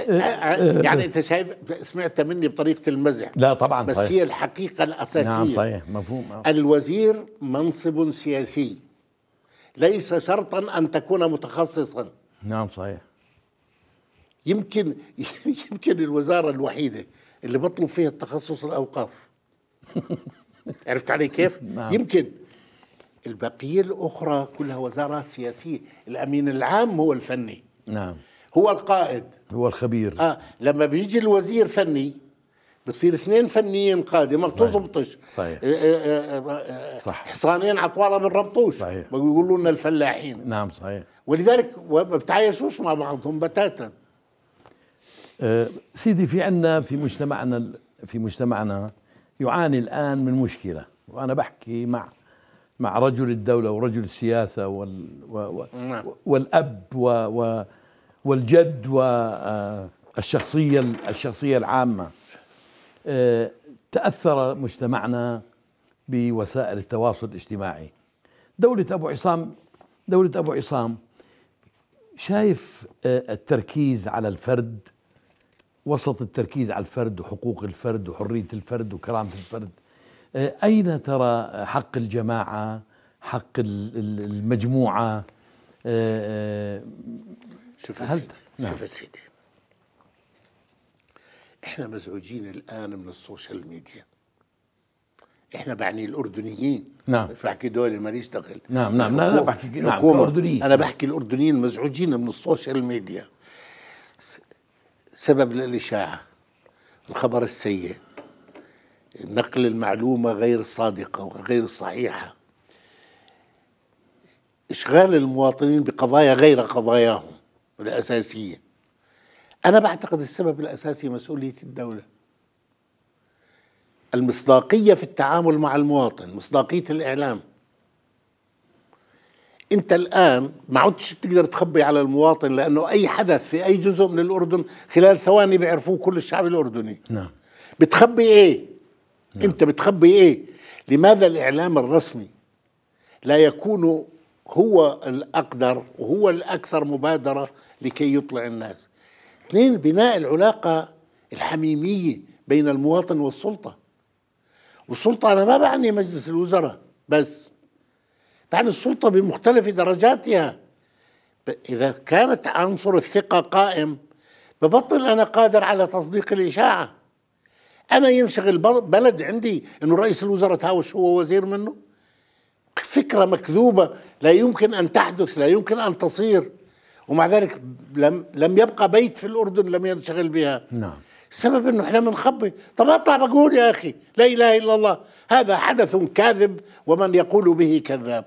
يعني انت شايف سمعت مني بطريقة المزح. لا طبعا بس صحيح. هي الحقيقة الأساسية. نعم صحيح. مفهوم. الوزير منصب سياسي. ليس شرطا أن تكون متخصصا. نعم صحيح. يمكن يمكن الوزارة الوحيدة اللي بطلب فيها التخصص الأوقاف. عرفت علي كيف؟ نعم. يمكن. البقية الأخرى كلها وزارات سياسية الأمين العام هو الفني. نعم. هو القائد. هو الخبير. آه لما بيجي الوزير فني بصير اثنين فنيين قاده ما بتزبطش صحيح. آه، آه، آه، صح. حصانين عطوالة ما بنربطوش صحيح. بيقولوا لنا الفلاحين. نعم صحيح. ولذلك ما بتعايشوش مع بعضهم بتاتا. أه سيدي في عندنا في مجتمعنا في مجتمعنا يعاني الآن من مشكلة وأنا بحكي مع مع رجل الدولة ورجل السياسة وال و و نعم. والأب و و والجد والشخصية الشخصية العامة. آه، تأثر مجتمعنا بوسائل التواصل الاجتماعي. دولة أبو عصام دولة أبو عصام شايف آه، التركيز على الفرد وسط التركيز على الفرد وحقوق الفرد وحرية الفرد وكرامة الفرد. آه، أين ترى حق الجماعة حق المجموعة؟ آه، شوف سيدي نعم. شوف سيدي. إحنا مزعوجين الآن من السوشيال ميديا. إحنا بعني الأردنيين. نعم. مش بحكي دول ماليش دخل. نعم نعم لا لا بحكي نعم الأردنيين. أنا بحكي الأردنيين مزعوجين من السوشيال ميديا. سبب للإشاعة الخبر السيء. نقل المعلومة غير الصادقه وغير الصحيحه إشغال المواطنين بقضايا غير قضاياهم الأساسية. أنا بعتقد السبب الأساسي مسؤولية الدولة. المصداقية في التعامل مع المواطن مصداقية الإعلام. أنت الآن ما عدتش تقدر تخبي على المواطن لأنه أي حدث في أي جزء من الأردن خلال ثواني بيعرفوه كل الشعب الأردني. نعم. بتخبي إيه؟ نعم. أنت بتخبي إيه؟ لماذا الإعلام الرسمي لا يكون هو الأقدر وهو الأكثر مبادرة لكي يطلع الناس؟ اثنين بناء العلاقة الحميمية بين المواطن والسلطة. والسلطة أنا ما بعني مجلس الوزراء بس. بعني السلطة بمختلف درجاتها. إذا كانت عنصر الثقة قائم ببطل أنا قادر على تصديق الإشاعة. أنا ينشغل بلد عندي أنه رئيس الوزراء تهاوش هو وزير منه. فكرة مكذوبة لا يمكن أن تحدث لا يمكن أن تصير. ومع ذلك لم لم يبقى بيت في الأردن لم ينشغل بها. نعم. السبب إنه إحنا بنخبي طب أطلع بقول يا أخي لا إله إلا الله. هذا حدث كاذب ومن يقول به كذاب.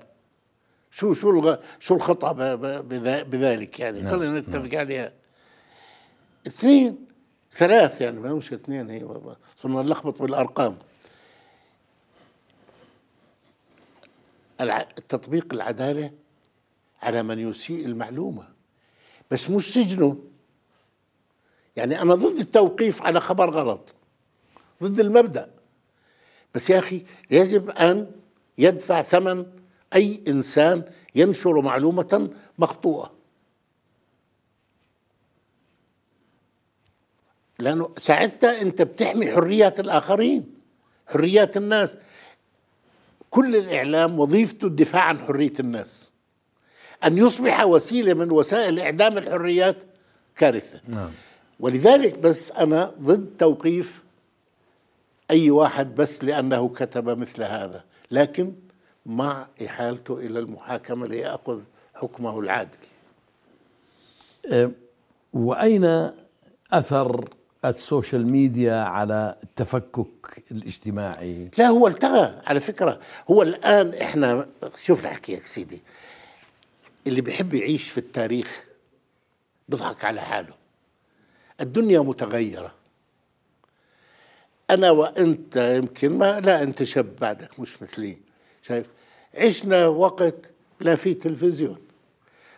شو شو الغ... شو الخطأ بذلك يعني؟ نعم. خلينا نتفق نعم. عليها. اثنين ثلاث يعني ما مش اثنين هي صرنا نلخبط بالأرقام. تطبيق العدالة على من يسيء المعلومة. بس مش سجنه. يعني أنا ضد التوقيف على خبر غلط. ضد المبدأ. بس يا أخي يجب أن يدفع ثمن أي إنسان ينشر معلومة مخطوئة. لأنه ساعتها أنت بتحمي حريات الآخرين حريات الناس. كل الإعلام وظيفته الدفاع عن حرية الناس. أن يصبح وسيلة من وسائل إعدام الحريات كارثة. نعم. ولذلك بس أنا ضد توقيف أي واحد بس لأنه كتب مثل هذا. لكن مع إحالته إلى المحاكمة ليأخذ حكمه العادل. أه، وأين أثر السوشيال ميديا على التفكك الاجتماعي؟ لا هو التغى. على فكرة هو الآن إحنا شوف نحكي يا سيدي. اللي بيحب يعيش في التاريخ بيضحك على حاله. الدنيا متغيرة. أنا وأنت يمكن ما لا أنت شاب بعدك مش مثلي شايف؟ عشنا وقت لا في تلفزيون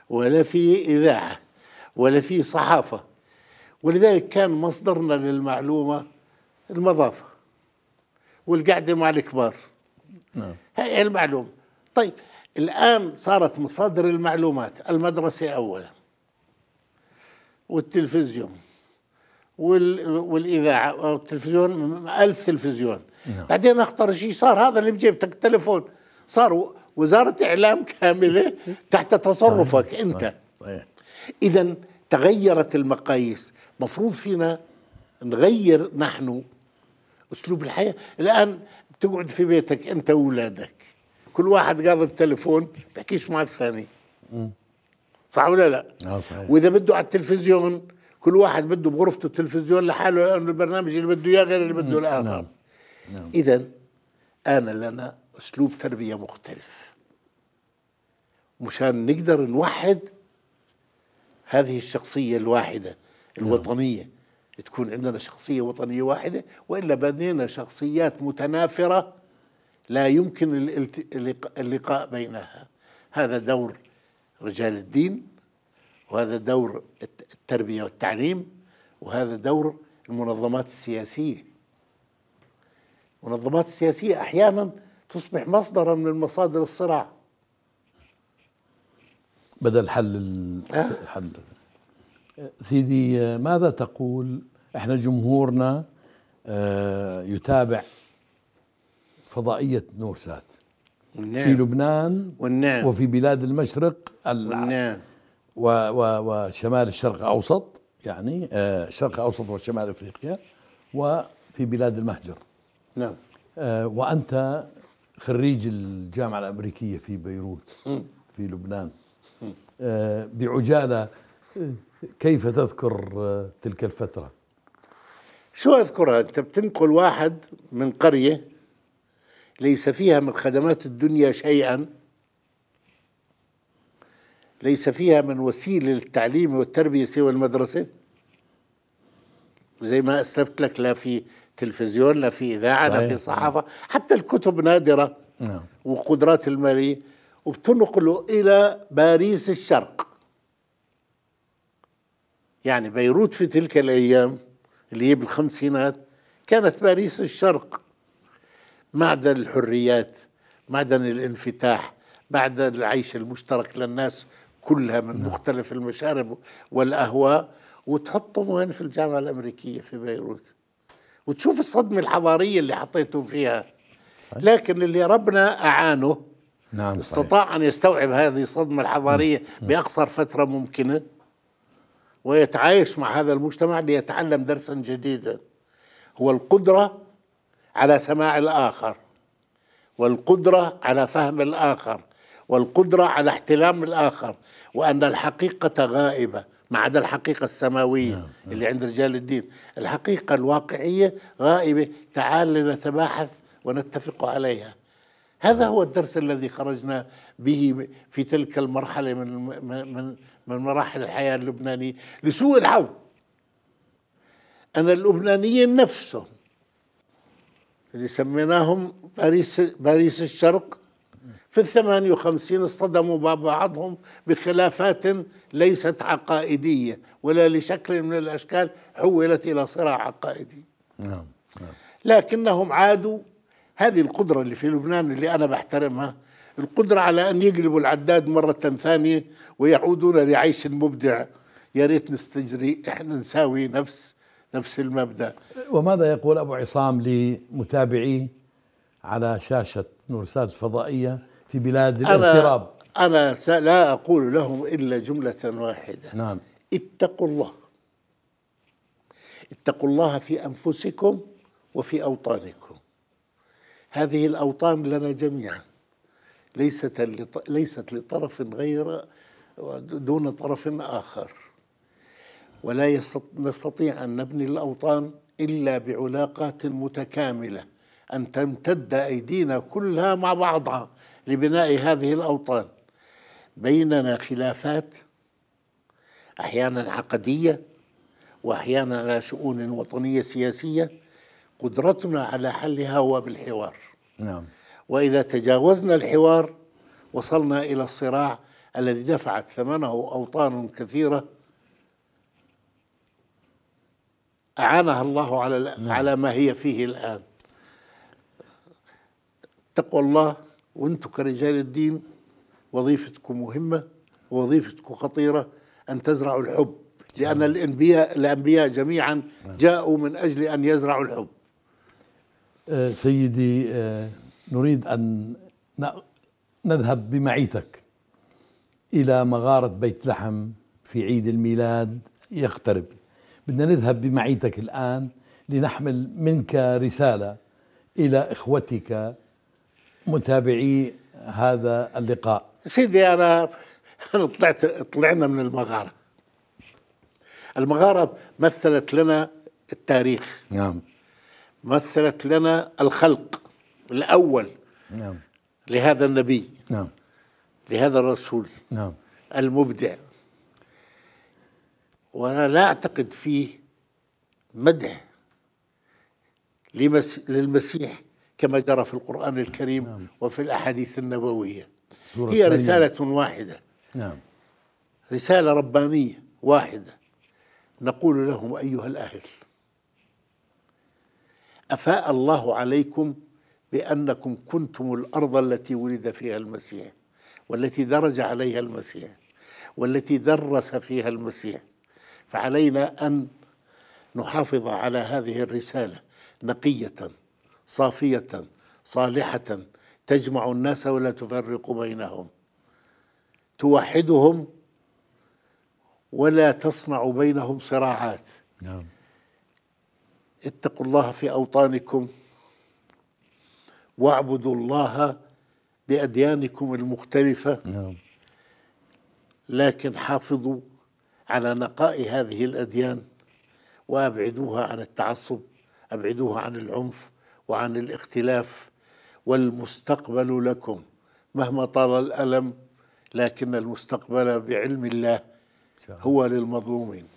ولا في إذاعة ولا في صحافة. ولذلك كان مصدرنا للمعلومة المضافة والقعدة مع الكبار نعم. هي المعلومة طيب الآن صارت مصادر المعلومات المدرسة أولا والتلفزيون والإذاعة والتلفزيون ألف تلفزيون نعم. بعدين أخطر شيء صار هذا اللي بجيبتك التليفون صار وزارة إعلام كاملة تحت تصرفك صحيح. أنت صحيح. اذا تغيرت المقاييس مفروض فينا نغير نحن أسلوب الحياة. الآن تقعد في بيتك أنت واولادك كل واحد قاضي بتليفون بحكيش مع الثاني. صح ولا لا؟ صحيح. وإذا بده على التلفزيون كل واحد بده بغرفته التلفزيون لحاله لأنه البرنامج اللي بده إياه غير اللي بده الآخر. نعم. نعم. اذا آن لنا أسلوب تربية مختلف. مشان نقدر نوحد هذه الشخصية الواحدة. الوطنية. نعم. تكون عندنا شخصية وطنية واحدة وإلا بنينا شخصيات متنافرة لا يمكن اللقاء بينها. هذا دور رجال الدين وهذا دور التربية والتعليم وهذا دور المنظمات السياسية. المنظمات السياسية أحيانا تصبح مصدرا من مصادر الصراع. بدل حل الحل سيدي ماذا تقول إحنا جمهورنا آه، يتابع فضائية نورسات والنعم. في لبنان والنعم. وفي بلاد المشرق والنعم. و و وشمال الشرق الأوسط يعني آه، الشرق الأوسط وشمال أفريقيا وفي بلاد المهجر نعم آه، وأنت خريج الجامعة الأمريكية في بيروت في لبنان آه، بعجالة كيف تذكر تلك الفترة؟ شو أذكرها؟ أنت بتنقل واحد من قرية ليس فيها من خدمات الدنيا شيئا ليس فيها من وسيلة للتعليم والتربية سوى المدرسة. زي ما أسلفت لك لا في تلفزيون لا في إذاعة لا في صحافة حتى الكتب نادرة نعم. وقدرات الماليه وبتنقله إلى باريس الشرق. يعني بيروت في تلك الأيام اللي هي بالخمسينات كانت باريس الشرق معدن الحريات معدن الانفتاح معدن العيش المشترك للناس كلها من نعم. مختلف المشارب والأهواء وتحطهم وين في الجامعة الأمريكية في بيروت وتشوف الصدمة الحضارية اللي حطيته فيها. لكن اللي ربنا أعانه نعم استطاع صحيح. أن يستوعب هذه الصدمة الحضارية نعم. بأقصر فترة ممكنة ويتعايش مع هذا المجتمع ليتعلم درسا جديدا هو القدرة على سماع الآخر والقدرة على فهم الآخر والقدرة على احتلام الآخر وأن الحقيقة غائبة ما عدا الحقيقة السماوية نعم. نعم. اللي عند رجال الدين الحقيقة الواقعية غائبة تعال لنتباحث ونتفق عليها هذا هو الدرس الذي خرجنا به في تلك المرحلة من من من مراحل الحياة اللبنانية لسوء الحظ ان اللبنانيين نفسهم اللي سميناهم باريس باريس الشرق في الثمانية وخمسين اصطدموا ببعضهم بخلافات ليست عقائدية ولا لشكل من الأشكال حولت إلى صراع عقائدي نعم. نعم. لكنهم عادوا هذه القدرة اللي في لبنان اللي أنا بحترمها القدرة على أن يقلبوا العداد مرة ثانية ويعودون لعيش مبدع. يا ريت نستجري. إحنا نساوي نفس نفس المبدأ. وماذا يقول أبو عصام لمتابعيه على شاشة نورسات الفضائيه في بلاد الاغتراب؟ أنا لا أقول لهم إلا جملة واحدة. نعم. اتقوا الله. اتقوا الله في أنفسكم وفي أوطانكم. هذه الأوطان لنا جميعا. ليست ليست لطرف غير دون طرف آخر. ولا نستطيع أن نبني الأوطان إلا بعلاقات متكاملة أن تمتد أيدينا كلها مع بعضها لبناء هذه الأوطان. بيننا خلافات أحيانا عقدية واحيانا على شؤون وطنية سياسية قدرتنا على حلها هو بالحوار نعم. وإذا تجاوزنا الحوار وصلنا إلى الصراع الذي دفعت ثمنه أوطان كثيرة أعانها الله على نعم. على ما هي فيه الآن تقوى الله وأنتم كرجال الدين وظيفتكم مهمة ووظيفتكم خطيرة أن تزرعوا الحب لأن نعم. الأنبياء الأنبياء جميعا نعم. جاءوا من أجل أن يزرعوا الحب أه سيدي أه نريد أن نذهب بمعيتك إلى مغارة بيت لحم في عيد الميلاد يقترب. بدنا نذهب بمعيتك الآن لنحمل منك رسالة إلى إخوتك متابعي هذا اللقاء. سيدي أنا أنا طلعت طلعنا من المغارة. المغارة مثلت لنا التاريخ. نعم. مثلت لنا الخلق. الأول نعم. لهذا النبي نعم. لهذا الرسول نعم. المبدع. وأنا لا أعتقد فيه مدح للمسيح كما جرى في القرآن الكريم نعم. وفي الأحاديث النبوية. هي رسالة واحدة. نعم. رسالة ربانية واحدة. نقول لهم أيها الأهل أفاء الله عليكم بأنكم كنتم الأرض التي ولد فيها المسيح والتي درج عليها المسيح والتي درس فيها المسيح. فعلينا أن نحافظ على هذه الرسالة نقية صافية صالحة تجمع الناس ولا تفرق بينهم. توحدهم ولا تصنع بينهم صراعات. نعم. اتقوا الله في أوطانكم. واعبدوا الله بأديانكم المختلفة. نعم. لكن حافظوا على نقاء هذه الأديان وأبعدوها عن التعصب أبعدوها عن العنف وعن الاختلاف. والمستقبل لكم مهما طال الألم لكن المستقبل بعلم الله هو للمظلومين.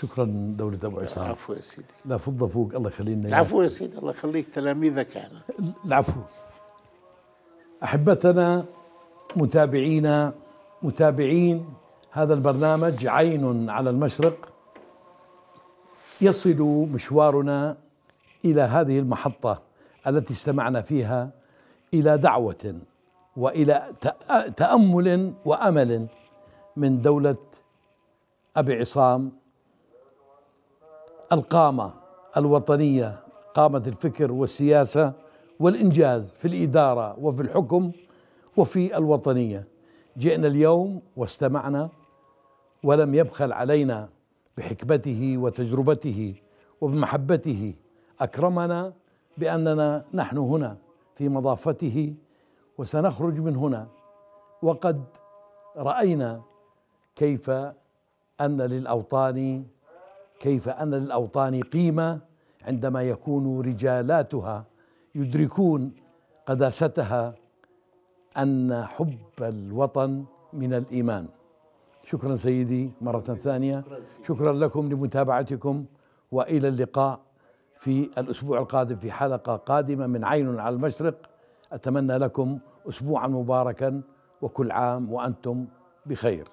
شكرا دولة أبو عصام. العفو يا سيدي. لا فضة فوق الله يخلينا العفو يا سيدي الله يخليك تلاميذك أنا العفو. أحبتنا متابعينا متابعين هذا البرنامج عين على المشرق. يصل مشوارنا إلى هذه المحطة التي استمعنا فيها إلى دعوة وإلى تأمل وأمل من دولة أبي عصام. القامة الوطنية قامة الفكر والسياسة والإنجاز في الإدارة وفي الحكم وفي الوطنية. جئنا اليوم واستمعنا ولم يبخل علينا بحكمته وتجربته وبمحبته. أكرمنا بأننا نحن هنا في مضافته وسنخرج من هنا. وقد رأينا كيف أن للأوطان كيف أن للاوطان قيمة عندما يكون رجالاتها يدركون قداستها أن حب الوطن من الإيمان. شكرا سيدي مرة ثانية. شكرا لكم لمتابعتكم وإلى اللقاء في الأسبوع القادم في حلقة قادمة من عين على المشرق. أتمنى لكم أسبوعا مباركا وكل عام وأنتم بخير.